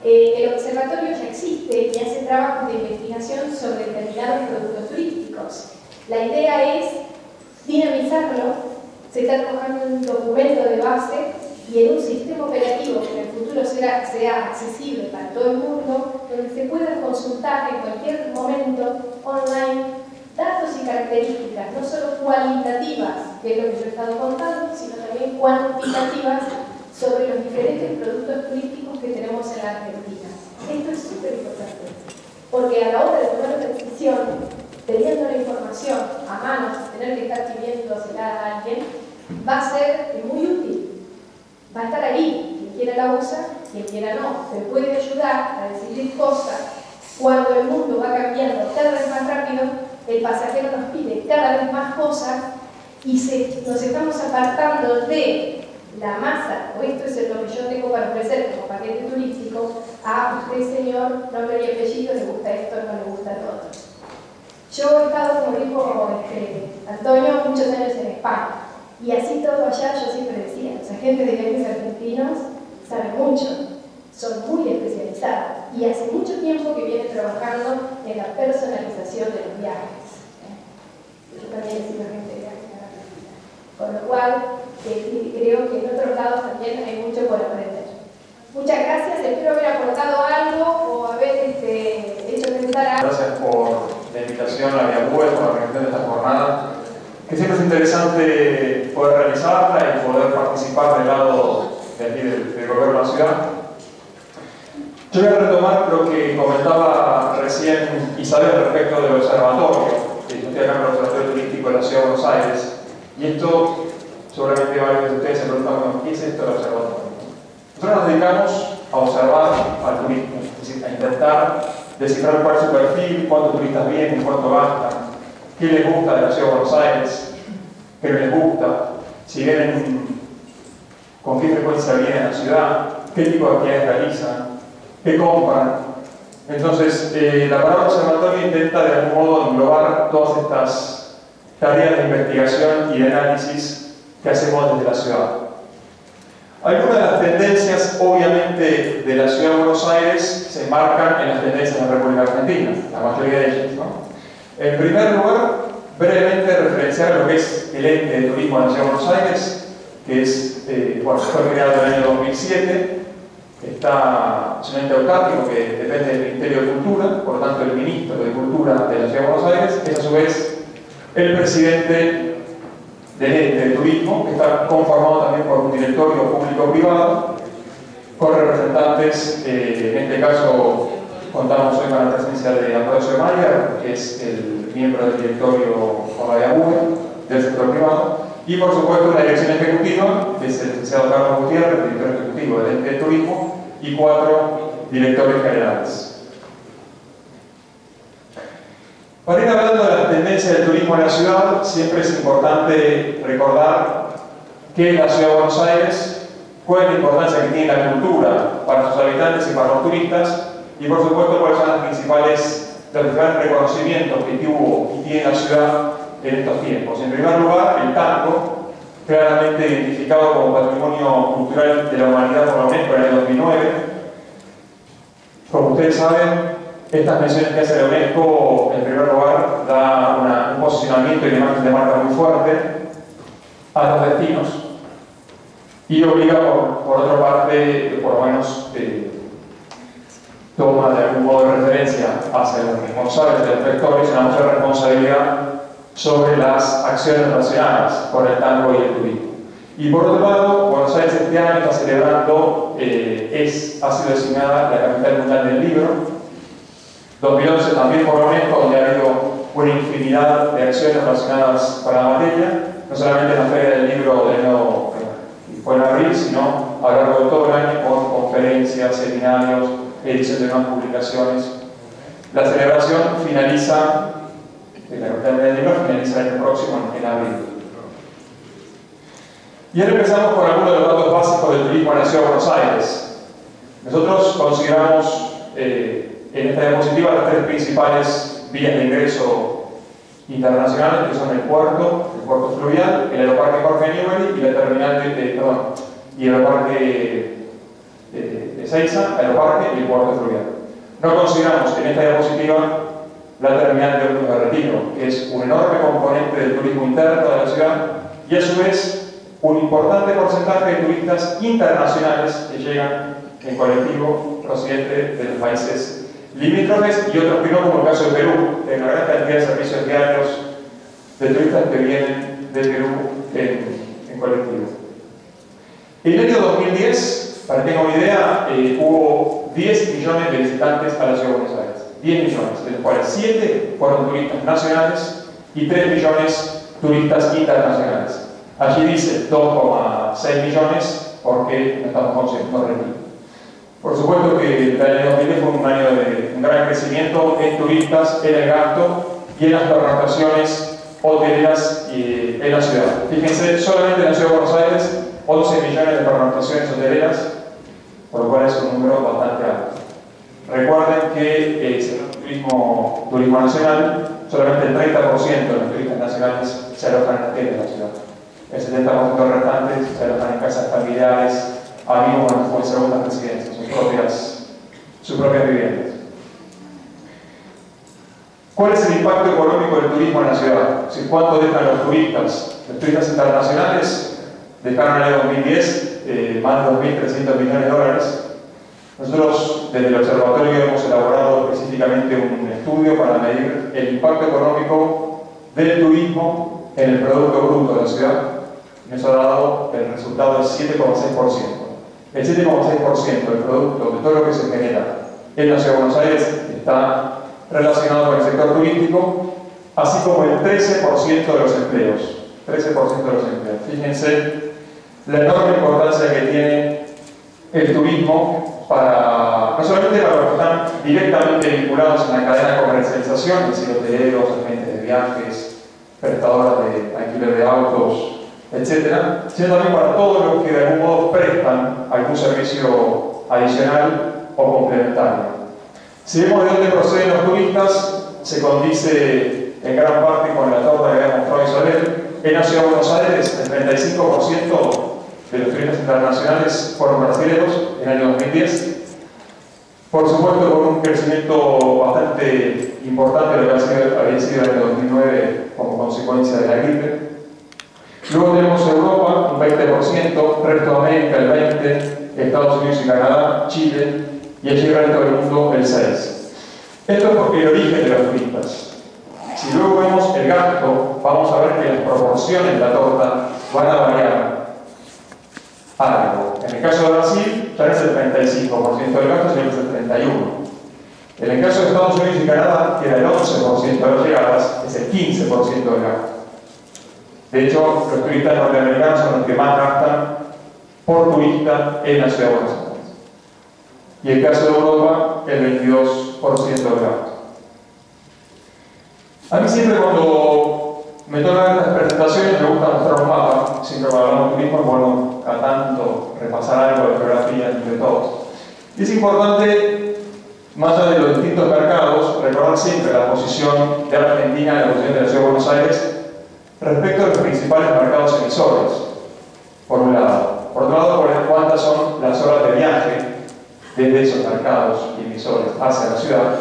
Eh, el observatorio ya existe y hace trabajos de investigación sobre determinados productos turísticos. La idea es dinamizarlo, se está trabajando un documento de base y en un sistema operativo que en el futuro será, sea accesible para todo el mundo, donde se pueda consultar en cualquier momento online datos y características, no solo cualitativas, que es lo que yo he estado contando, sino también cuantitativas sobre los diferentes productos turísticos que tenemos en la Argentina. Esto es súper importante, porque a la hora de tomar una decisión, teniendo la información a mano, tener que estar pidiéndosela a alguien, va a ser muy útil va a estar ahí, quien quiera la usa, quien quiera no, se puede ayudar a decidir cosas. Cuando el mundo va cambiando cada vez más rápido, el pasajero nos pide cada vez más cosas y nos estamos apartando de la masa, o esto es lo que yo tengo para ofrecer como paquete turístico, a usted señor, nombre y apellido, le gusta esto, no le gusta otro. Yo he estado, como dijo este, Antonio, muchos años en España y así todo allá, yo siempre decía, los agentes de viajes argentinos saben mucho, son muy especializados y hace mucho tiempo que vienen trabajando en la personalización de los viajes. ¿eh? Yo también he sido agente de viajes en Argentina. Con lo cual, creo que en otros lados también hay mucho por aprender. Muchas gracias, espero haber aportado algo o haber este, hecho pensar algo. Gracias por la invitación a la por la organización de esta jornada, que siempre es interesante poder realizarla y poder participar del lado del, del gobierno de la ciudad. Yo voy a retomar lo que comentaba recién Isabel respecto del observatorio, que yo estoy acá en el Observatorio Turístico de la Ciudad de Buenos Aires, y esto seguramente varios de ustedes se preguntan, ¿qué es esto del observatorio? Nosotros nos dedicamos a observar al turismo, es decir, a intentar descifrar cuál es su perfil, cuántos turistas vienen, cuánto gastan, qué les gusta de la ciudad de Buenos Aires, qué les gusta, si vienen, con qué frecuencia vienen a la ciudad, qué tipo de actividades realizan, qué compran. Entonces, eh, la palabra observatorio intenta de algún modo englobar todas estas tareas de investigación y de análisis que hacemos desde la ciudad. Algunas de las tendencias, obviamente, de la ciudad de Buenos Aires se marcan en las tendencias de la República Argentina, la mayoría de ellas. En primer lugar, brevemente referenciar lo que es el ente de turismo de la ciudad de Buenos Aires, que es, eh, fue creado en el año 2007, está, es un ente autáctico que depende del Ministerio de Cultura, por lo tanto el ministro de Cultura de la ciudad de Buenos Aires es a su vez el presidente de, turismo, que está conformado también por un directorio público-privado, con representantes, eh, en este caso contamos hoy con la presencia de Ambrosio Mayer, que es el miembro del directorio por la del sector privado, y por supuesto una dirección ejecutiva, que es el licenciado Carlos Gutiérrez, director ejecutivo del de turismo, y cuatro directores generales. Para ir hablando de las tendencias del turismo en la ciudad, siempre es importante recordar que la ciudad de Buenos Aires, cuál es la importancia que tiene la cultura para sus habitantes y para los turistas, y por supuesto cuáles son las principales, los principales reconocimientos que tuvo y tiene la ciudad en estos tiempos. En primer lugar, el tango, claramente identificado como patrimonio cultural de la humanidad por la UNESCO en el 2009. Como ustedes saben, estas menciones que hace la UNESCO, en primer lugar, da un posicionamiento y una imagen de marca muy fuerte a los destinos y obliga, por, otra parte, por lo menos, eh, toma de algún modo de referencia hacia los responsables de los sectores una mayor responsabilidad sobre las acciones relacionadas con el tango y el turismo. Y por otro lado, Buenos Aires este año está celebrando, eh, es, ha sido designada la capital mundial del libro, 2011 también por UNESCO, donde ha habido una infinidad de acciones relacionadas con la materia, no solamente en la Feria del Libro de nuevo, fue en abril, sino a lo largo de todo el año con conferencias, seminarios, edición de nuevas publicaciones. La celebración finaliza, la capital del libro finaliza el año próximo, en abril. Y ahora empezamos con algunos de los datos básicos del turismo en la ciudad de Buenos Aires. Nosotros consideramos eh, en esta diapositiva las tres principales vías de ingreso internacionales, que son el puerto, el puerto fluvial, el aeroparque Jorge Newbery y la terminal de, perdón, y el aeroparque de, de aeroparque y el puerto fluvial. No consideramos en esta diapositiva la terminal de ómnibus de retiro, que es un enorme componente del turismo interno de la ciudad y a su vez un importante porcentaje de turistas internacionales que llegan en colectivo procedente de los países limítrofes y otros que como el caso de Perú, en la gran cantidad de servicios diarios de turistas que vienen de Perú en, colectivo. En el año 2010, para que tengan una idea, eh, hubo 10 millones de visitantes a la ciudad de Buenos Aires. 10 millones, de los cuales 7 fueron turistas nacionales y 3 millones turistas internacionales. Allí dice 2,6 millones porque no estamos conscientes de por supuesto que el año 2010 fue un año de un gran crecimiento en turistas, en el gasto y en las pernoctaciones hoteleras en la ciudad. Fíjense, solamente en la ciudad de Buenos Aires, 11 millones de pernoctaciones hoteleras, por lo cual es un número bastante alto. Recuerden que el turismo, turismo nacional, solamente el 30% de los turistas nacionales se alojan en hoteles de la ciudad. El 70% restantes se alojan en casas familiares, amigos o en segundas residencias, sus propias, sus propias viviendas. ¿Cuál es el impacto económico del turismo en la ciudad? ¿Cuánto dejan los turistas? Los turistas internacionales dejaron el año 2010 eh, más de 2.300 millones de dólares. Nosotros desde el observatorio hemos elaborado específicamente un estudio para medir el impacto económico del turismo en el Producto Bruto de la ciudad. Y eso ha dado el resultado del 7,6%. El 7,6% del producto, de todo lo que se genera en la ciudad de Buenos Aires está relacionado con el sector turístico, así como el 13% de los empleos. 13% de los empleos. Fíjense la enorme importancia que tiene el turismo para, no solamente para los que están directamente vinculados en la cadena de comercialización, es decir, hoteleros, agentes de viajes, prestadoras de alquiler de autos, etc., sino también para todos los que de algún modo prestan algún servicio adicional o complementario. Si vemos de dónde proceden los turistas, se condice en gran parte con la torta que había mostrado Isabel. En la ciudad de Buenos Aires, el 35% de los turistas internacionales fueron brasileños en el año 2010. Por supuesto, con un crecimiento bastante importante de lo que había sido el 2009 como consecuencia de la gripe. Luego tenemos Europa, un 20%, resto de América, el 20%, Estados Unidos y Canadá, Chile, y allí el resto del mundo el 6. Esto es porque el origen de los turistas. Si luego vemos el gasto, vamos a ver que las proporciones de la torta van a variar En el caso de Brasil no es el 35% del gasto, que es el 31%. En el caso de Estados Unidos y Canadá, que era el 11% de las llegadas, es el 15% del gasto. De hecho, los turistas norteamericanos son los que más gastan por turista en la ciudad de Buenos Aires y en el caso de Europa el 22% del gasto. A mí siempre cuando me tocan estas presentaciones me gusta mostrar un mapa, siempre cuando hablamos de turismo es bueno a tanto repasar algo de geografía entre todos. Y es importante, más allá de los distintos mercados, recordar siempre la posición de Argentina, la posición de la Ciudad de Buenos Aires, respecto a los principales mercados emisores, por un lado. Por otro lado, cuántas son las horas de viaje desde esos mercados y emisores hacia la ciudad,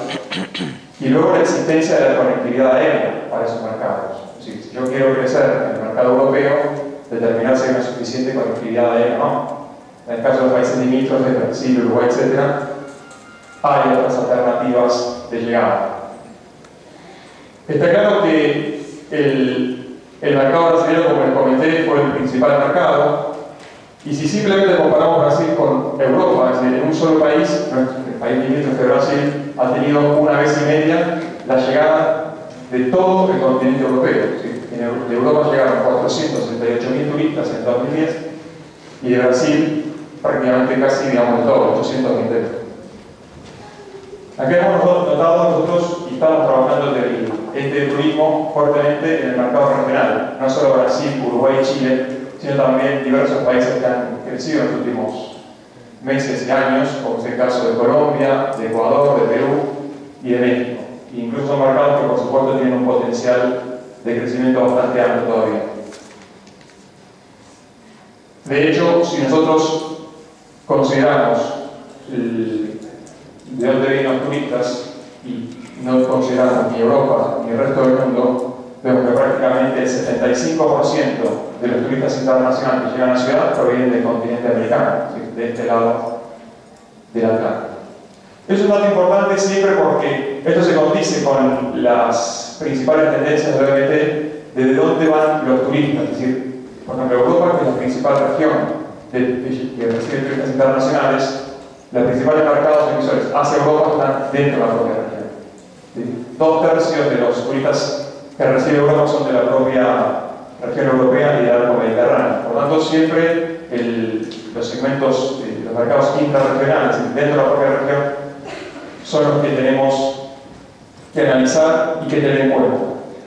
y luego la existencia de la conectividad aérea para esos mercados. Si yo quiero crecer en el mercado europeo, determinar si hay una suficiente conectividad aérea o no. En el caso de los países limítrofes, Brasil, Uruguay, etc., hay otras alternativas de llegada. Está claro que el, el mercado brasileño, como les comenté, fue el principal mercado, y si simplemente comparamos Brasil con Europa, es decir, en un solo país, el país limítrofe de Brasil ha tenido una vez y media la llegada de todo el continente europeo. De Europa llegaron 468.000 turistas en 2010 y de Brasil prácticamente casi, digamos, todo, 820.000. Aquí hemos notado nosotros estamos trabajando este turismo fuertemente en el mercado regional, no solo Brasil, Uruguay y Chile, sino también diversos países que han crecido en los últimos meses y años, como es el caso de Colombia, de Ecuador, de Perú y de México. Incluso mercados que por supuesto tienen un potencial de crecimiento bastante amplio todavía. De hecho, si nosotros consideramos de dónde vienen los turistas y no consideramos ni Europa ni el resto del mundo, vemos que prácticamente el 75% de los turistas internacionales que llegan a la ciudad provienen del continente americano, de este lado del Atlántico. Es un dato importante siempre porque esto se condice con las principales tendencias del OMT de dónde van los turistas. Es decir, por ejemplo, Europa, que es la principal región que recibe turistas internacionales, los principales mercados emisores hacia Europa están dentro de la propia región. Dos tercios de los turistas que recibe Europa son de la propia región europea y del arco mediterráneo. Por tanto, siempre los segmentos, los mercados intrarregionales dentro de la propia región son los que tenemos que analizar y que tener en cuenta.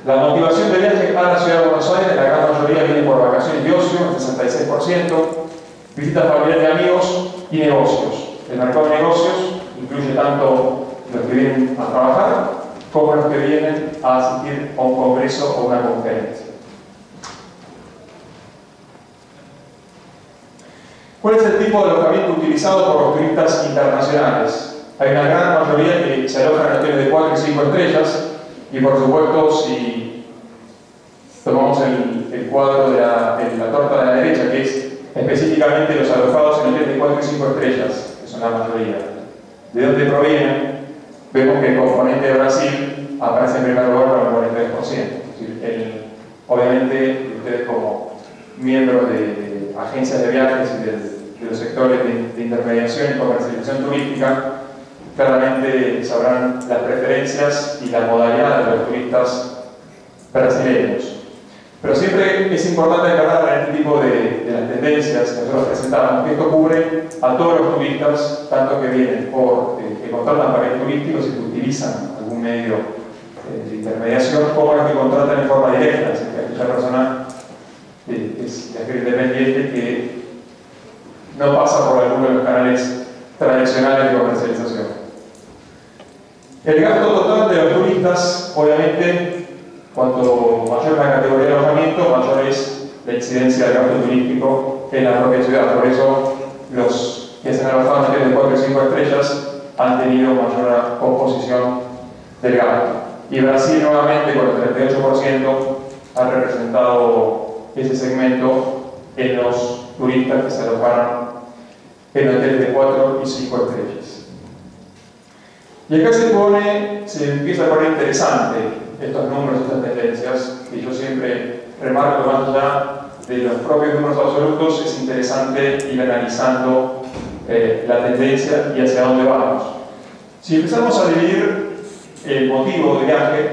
La motivación de viaje a la ciudad de Buenos Aires, la gran mayoría viene por vacaciones de ocio, el 66%, visitas familiares de amigos y negocios. El mercado de negocios incluye tanto los que vienen a trabajar como los que vienen a asistir a un congreso o una conferencia. ¿Cuál es el tipo de alojamiento utilizado por los turistas internacionales? Hay una gran mayoría que se alojan en hoteles de 4 y 5 estrellas, Y por supuesto, si tomamos el, cuadro de la, torta de la derecha, que es específicamente los alojados en hoteles de 4 y 5 estrellas, que son la mayoría, de dónde provienen, vemos que el componente de Brasil aparece en primer lugar con el 43%. Es decir, el, obviamente, ustedes como miembros de, agencias de viajes y de, de los sectores de, de intermediación y comercialización turística, claramente sabrán las preferencias y la modalidad de los turistas brasileños. Pero siempre es importante aclarar en este tipo de, las tendencias que nosotros presentamos, que esto cubre a todos los turistas, tanto que vienen por, eh, que contratan paquetes turísticos y que utilizan algún medio eh, de intermediación, como los que contratan en forma directa, es decir, que aquella persona eh, es de independiente que no pasa por alguno de los canales tradicionales de comercialización. El gasto total de los turistas, obviamente, cuanto mayor la categoría de alojamiento, mayor es la incidencia del gasto turístico en la propia ciudad. Por eso, los que se han alojado en de 4 y 5 estrellas han tenido mayor composición del gasto. Y Brasil, nuevamente, con el 38%, ha representado ese segmento en los turistas que se alojaron en hoteles de 4 y 5 estrellas. Y acá se pone, se empieza a poner interesante estos números, estas tendencias, que yo siempre remarco más allá de los propios números absolutos, es interesante ir analizando eh, la tendencia y hacia dónde vamos. Si empezamos a dividir el motivo de viaje,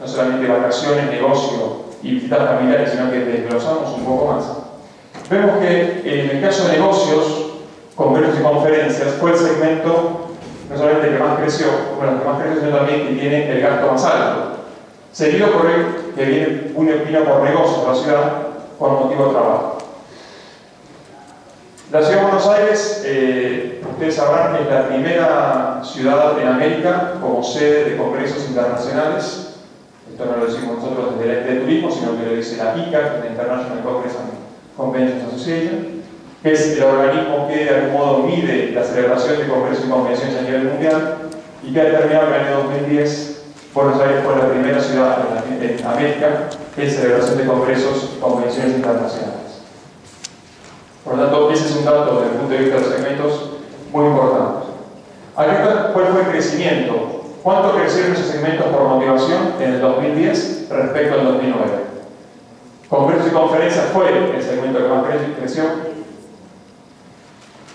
no solamente vacaciones, negocio y visitas familiares, sino que desglosamos un poco más, vemos que en el caso de negocios, congresos y conferencias, fue el segmento no solamente el que más creció, bueno, el que más creció, sino también que tiene el gasto más alto. Seguido por el que viene un opina por negocio la ciudad por motivo de trabajo. La ciudad de Buenos Aires, eh, ustedes sabrán, es la primera ciudad en América como sede de congresos internacionales. Esto no lo decimos nosotros desde el de turismo, sino que lo dice la ICA, la International Congress and Convention Association que es el organismo que de algún modo mide la celebración de congresos y convenciones a nivel mundial y que ha determinado que en el año 2010 Buenos Aires fue la primera ciudad en, América en celebración de congresos y convenciones internacionales. Por lo tanto, ese es un dato desde el punto de vista de los segmentos muy importante. Cuál fue el crecimiento. ¿Cuánto crecieron esos segmentos por motivación en el 2010 respecto al 2009? Congresos y conferencias fue el segmento que más creció,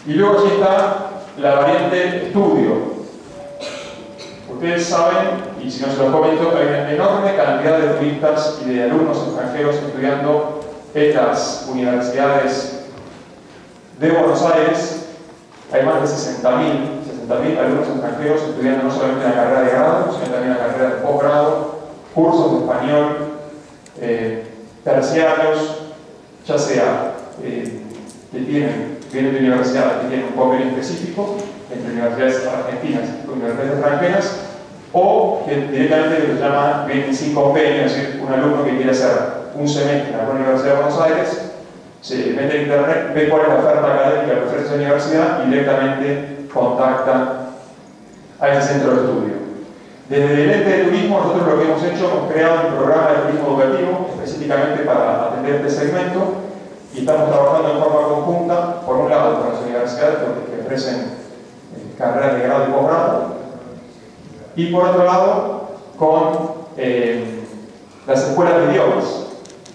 y luego aquí está la variante estudio. Ustedes saben, y si no se los comento, hay una enorme cantidad de turistas y de alumnos extranjeros estudiando en las universidades de Buenos Aires. Hay más de 60.000 60 alumnos extranjeros estudiando no solamente la carrera de grado, sino también la carrera de posgrado, cursos de español, eh, terciarios, ya sea eh, que tienen vienen de universidades que tienen un convenio específico entre universidades argentinas y universidades extranjeras, o que directamente se llama vienen sin convenio, es decir, un alumno que quiere hacer un semestre en la Universidad de Buenos Aires, se mete en internet, ve cuál es la oferta académica que ofrece esa universidad y directamente contacta a ese centro de estudio. Desde el ente de turismo, nosotros lo que hemos hecho, hemos creado un programa de turismo educativo específicamente para atender este segmento estamos trabajando en forma conjunta, por un lado con las universidades que ofrecen eh, carreras de grado y posgrado, y por otro lado con eh, las escuelas de idiomas.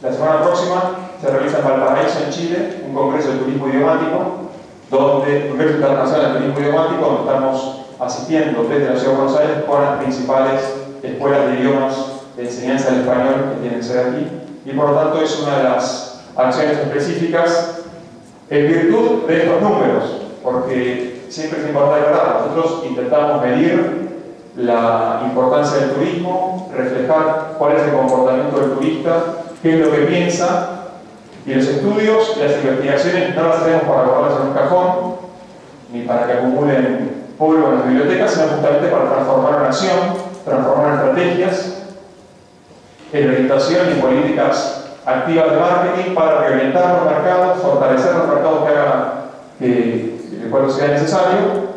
La semana próxima se realiza en Valparaíso, en Chile, un congreso de turismo idiomático, donde, un congreso internacional de turismo idiomático, donde estamos asistiendo desde la Ciudad de Buenos Aires con las principales escuelas de idiomas de enseñanza del español que tienen que ser aquí, y por lo tanto es una de las acciones específicas en virtud de estos números, porque siempre es importante verdad, nosotros intentamos medir la importancia del turismo, reflejar cuál es el comportamiento del turista, qué es lo que piensa, y los estudios y las investigaciones no las hacemos para guardarlas en un cajón, ni para que acumulen polvo en las bibliotecas, sino justamente para transformar una acción, transformar estrategias en orientación y políticas activas de marketing para reorientar los mercados, fortalecer los mercados que hagan que el cual sea necesario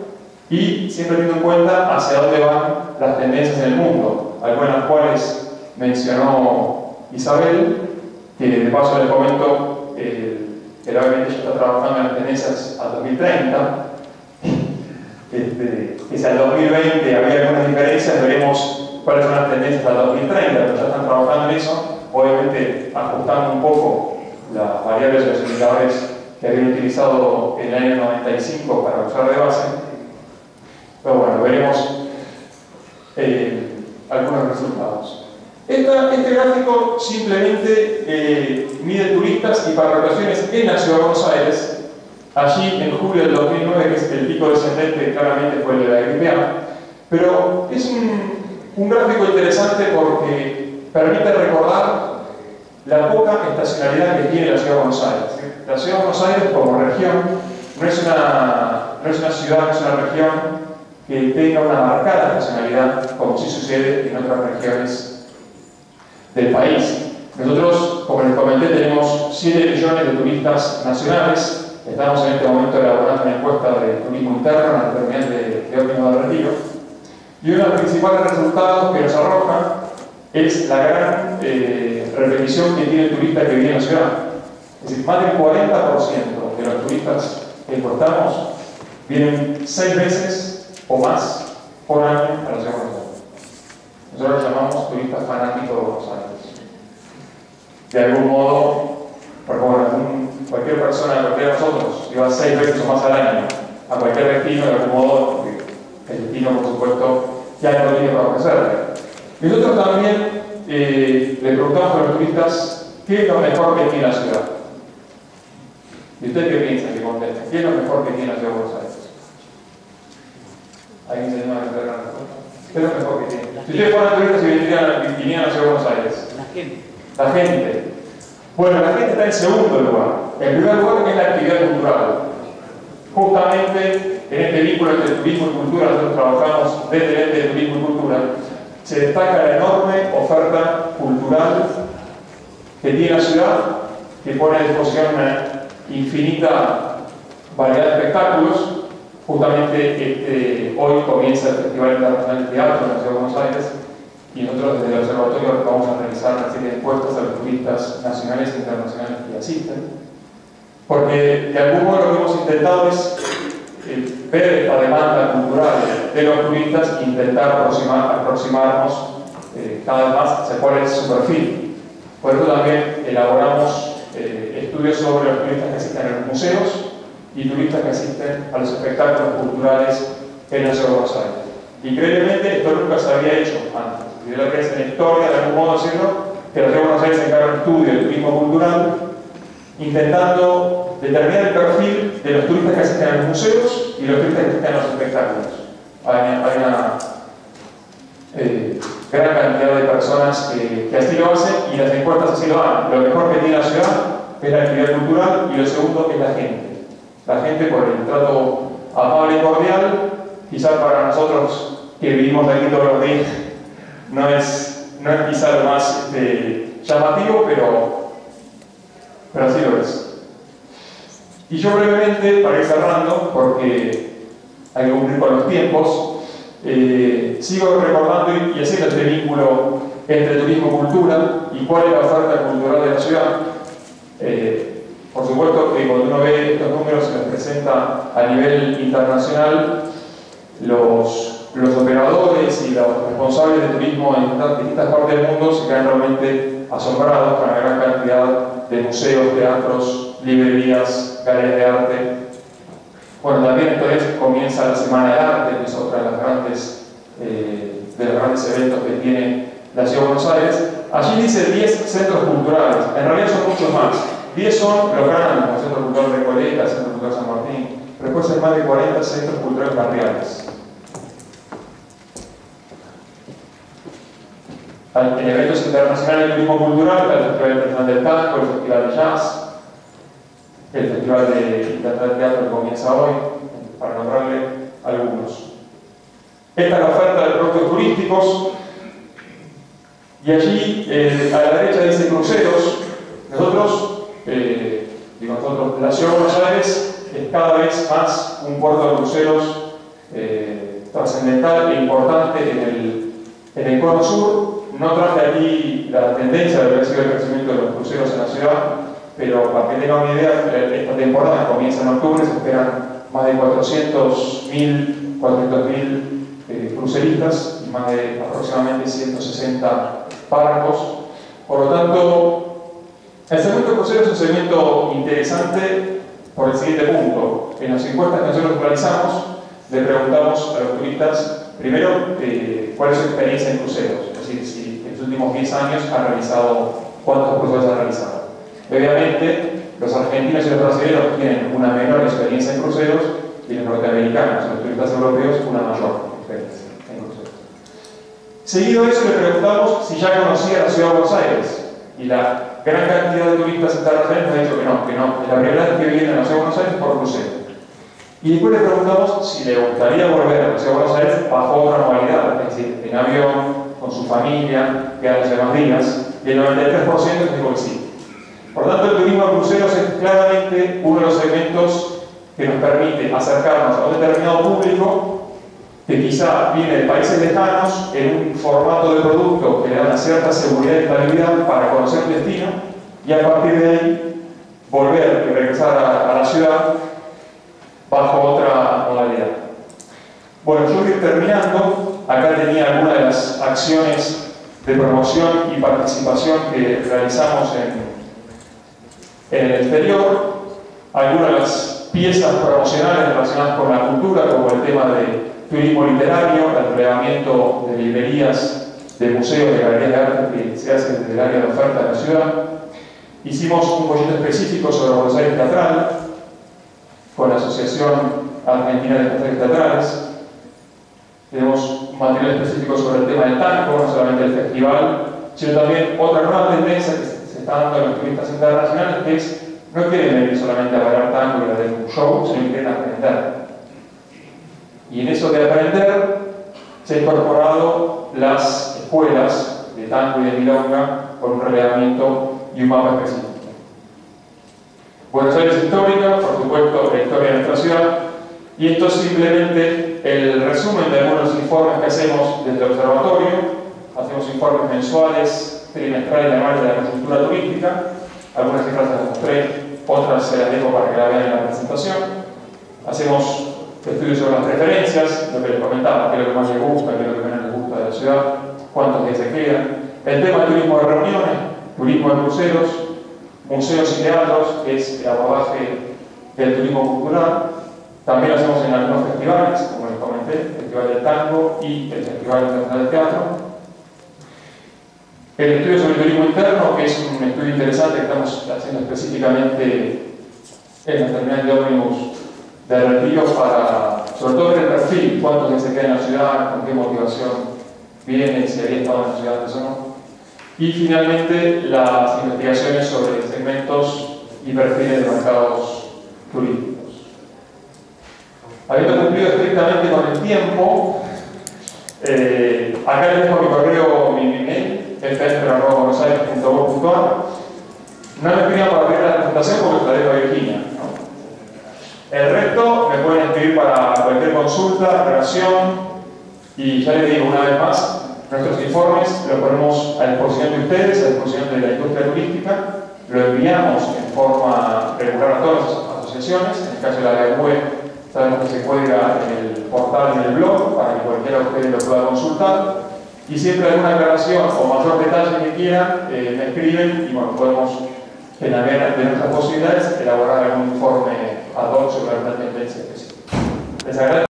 y siempre teniendo en cuenta hacia dónde van las tendencias en el mundo. algunas cuales mencionó Isabel, que de paso les comento, eh, que la ya está trabajando en las tendencias a 2030, este, que si al 2020 había algunas diferencias, veremos cuáles son las tendencias al 2030, pero ya están trabajando en eso, obviamente ajustando un poco las variables de los indicadores que habían utilizado en el año 95 para usar de base. Pero bueno, veremos eh, algunos resultados. este gráfico simplemente eh, mide turistas y participaciones en la ciudad de Buenos Aires. Allí, en julio del 2009, que es el pico descendente, claramente fue el de la gripe Pero es un gráfico interesante porque permite recordar la poca estacionalidad que tiene la ciudad de Buenos Aires. La ciudad de Buenos Aires como región no es una, no es una ciudad, no es una región que tenga una marcada estacionalidad como sí sucede en otras regiones del país. Nosotros, como les comenté, tenemos 7 millones de turistas nacionales. Estamos en este momento elaborando una encuesta de turismo interno en la terminal de, de Retiro. Y uno de los principales resultados que nos arroja es la gran eh, repetición que tiene el turista que viene a la ciudad. Es decir, más del 40% de los turistas que importamos vienen seis veces o más por año a la ciudad de. Nosotros los llamamos turistas fanáticos de Buenos Aires. De algún modo, porque bueno, cualquier persona, cualquiera de nosotros, lleva seis veces o más al año a cualquier destino, de algún modo, el destino, por supuesto, ya no tiene para ofrecerle. Nosotros también eh, le preguntamos a los turistas qué es lo mejor que tiene la ciudad. ¿Y usted qué piensa que contesta? ¿Qué es lo mejor que tiene la ciudad de Buenos Aires? ¿Alguien se llama a la respuesta? ¿Qué es lo mejor que tiene? Si ustedes fueran turistas y vinieran, a la ciudad de Buenos Aires. La gente. La gente. Bueno, la gente está en segundo lugar. En primer lugar es la actividad cultural. Justamente en este vínculo entre turismo y cultura, nosotros trabajamos desde el ente de turismo y cultura, se destaca la enorme oferta cultural que tiene la ciudad, que pone a disposición una infinita variedad de espectáculos. Justamente este, hoy comienza el Festival Internacional de Teatro en la Ciudad de Buenos Aires y nosotros desde el observatorio vamos a realizar una serie de encuestas a los turistas nacionales e internacionales que asisten. Porque de algún modo lo que hemos intentado es ver esta demanda cultural de los turistas e intentar aproximar, aproximarnos eh, cada vez más hacia cuál es su perfil. Por eso también elaboramos eh, estudios sobre los turistas que asisten a los museos y turistas que asisten a los espectáculos culturales en la ciudad de Buenos Aires. Increíblemente, esto nunca se había hecho antes. Y de lo que es en historia, de algún modo decirlo, que la ciudad de Buenos Aires encarga un estudio del turismo cultural, intentando determinar el perfil de los turistas que asisten a los museos y los turistas que asisten a los espectáculos. Hay, una eh, gran cantidad de personas que, así lo hacen y las encuestas así lo dan. Lo mejor que tiene la ciudad es la actividad cultural y lo segundo es la gente. La gente por el trato amable y cordial, quizás para nosotros que vivimos aquí todos los días, no es, no es quizá lo más este, llamativo, pero, pero así lo. Y yo brevemente, para ir cerrando, porque hay que cumplir con los tiempos, eh, sigo recordando y haciendo este vínculo entre turismo y cultura y cuál es la oferta cultural de la ciudad. Eh, por supuesto que cuando uno ve estos números se los presenta a nivel internacional, los, los operadores y los responsables de turismo en distintas partes del mundo se quedan realmente asombrados con la gran cantidad de museos, teatros, librerías, galerías de arte. Bueno, también entonces comienza la Semana de Arte, que es otra de, las grandes, eh, de los grandes eventos que tiene la Ciudad de Buenos Aires. Allí dice 10 centros culturales, en realidad son muchos más. 10 son los grandes, el Centro Cultural Recoleta, el Centro Cultural San Martín, pero después hay más de 40 centros culturales barriales. En eventos internacionales de turismo cultural, el Festival Internacional del Casco, el Festival de Jazz, el Festival de Internacional Teatro que comienza hoy, para nombrarle algunos. Esta es la oferta de productos turísticos y allí eh, a la derecha dice cruceros. Nosotros, eh, nosotros, la ciudad de Buenos es cada vez más un puerto de cruceros eh, trascendental e importante en el, En el cono sur no traje aquí la tendencia de lo que ha sido el crecimiento de los cruceros en la ciudad, pero para que tengan una idea, esta temporada comienza en octubre, se esperan más de 400.000 400.000 eh, cruceristas y más de aproximadamente 160 barcos. Por lo tanto, el segmento crucero es un segmento interesante por el siguiente punto. En las encuestas que nosotros realizamos, le preguntamos a los turistas, primero, eh, cuál es su experiencia en cruceros, últimos 10 años ha realizado, cuántos cruceros ha realizado. Obviamente, los argentinos y los brasileños tienen una menor experiencia en cruceros y los norteamericanos, los turistas europeos, una mayor experiencia en cruceros. Seguido de eso, le preguntamos si ya conocía la ciudad de Buenos Aires y la gran cantidad de turistas internacionales nos ha dicho que no, que no, es la primera vez que vienen a la ciudad de Buenos Aires por crucero. Y después le preguntamos si le gustaría volver a la ciudad de Buenos Aires bajo otra modalidad, es decir, en avión, con su familia, quedándose más días, y el 93% dijo que sí. Por tanto, el turismo de cruceros es claramente uno de los segmentos que nos permite acercarnos a un determinado público que quizá viene de países lejanos en un formato de producto que le da una cierta seguridad y estabilidad para conocer el destino y a partir de ahí volver y regresar a, a la ciudad bajo otra modalidad. Bueno, yo voy terminando. Acá tenía algunas de las acciones de promoción y participación que realizamos en, en el exterior, algunas de las piezas promocionales relacionadas con la cultura, como el tema de turismo literario, el relevamiento de librerías, de museos, de galerías de arte que se hace desde el área de oferta de la ciudad. Hicimos un proyecto específico sobre Buenos Aires Teatral, con la Asociación Argentina de Teatrales Teatrales. Tenemos material específico sobre el tema del tango, no solamente el festival, sino también otra nueva tendencia que se está dando en los turistas internacionales, que es no quieren venir solamente a bailar tango y a ver un show, sino que quieren aprender. Y en eso de aprender se han incorporado las escuelas de tango y de milonga con un relevamiento y un mapa específico. Buenos Aires histórica, por supuesto, la historia de nuestra ciudad, y esto es simplemente el resumen de algunos informes que hacemos desde el observatorio. Hacemos informes mensuales, trimestrales y anuales de la coyuntura turística. Algunas cifras las mostré, otras se las dejo para que la vean en la presentación. Hacemos estudios sobre las preferencias, lo que les comentaba, qué es lo que más les gusta, qué es lo que menos les gusta de la ciudad, cuántos días se quedan. El tema del turismo de reuniones, turismo de cruceros, museos y teatros, que es el abordaje del turismo cultural. También lo hacemos en algunos festivales, como les el Festival del Tango y el Festival Internacional de Teatro. El estudio sobre el turismo interno, que es un estudio interesante que estamos haciendo específicamente en la terminal de ómnibus de retiro para, sobre todo ver el perfil, cuántos se quedan en la ciudad, con qué motivación vienen, si había estado en la ciudad antes o no. Y finalmente las investigaciones sobre segmentos y perfiles de mercados turísticos. Habiendo cumplido estrictamente con el tiempo, eh, acá les dejo mi correo, mi email, fs.buenosaires.gov.ar. No me escriban para abrir la presentación porque dejo a Virginia. El resto me pueden escribir para cualquier consulta, relación y ya les digo una vez más, nuestros informes los ponemos a disposición de ustedes, a disposición de la industria turística, lo enviamos en forma regular a todas las asociaciones, en el caso de la web sabemos que se cuelga en el portal en el blog para que cualquiera de ustedes lo pueda consultar y siempre alguna aclaración o mayor detalle que quieran eh, me escriben y bueno, podemos en la medida de nuestras posibilidades elaborar algún informe ad hoc sobre alguna tendencia específica. Les agradezco.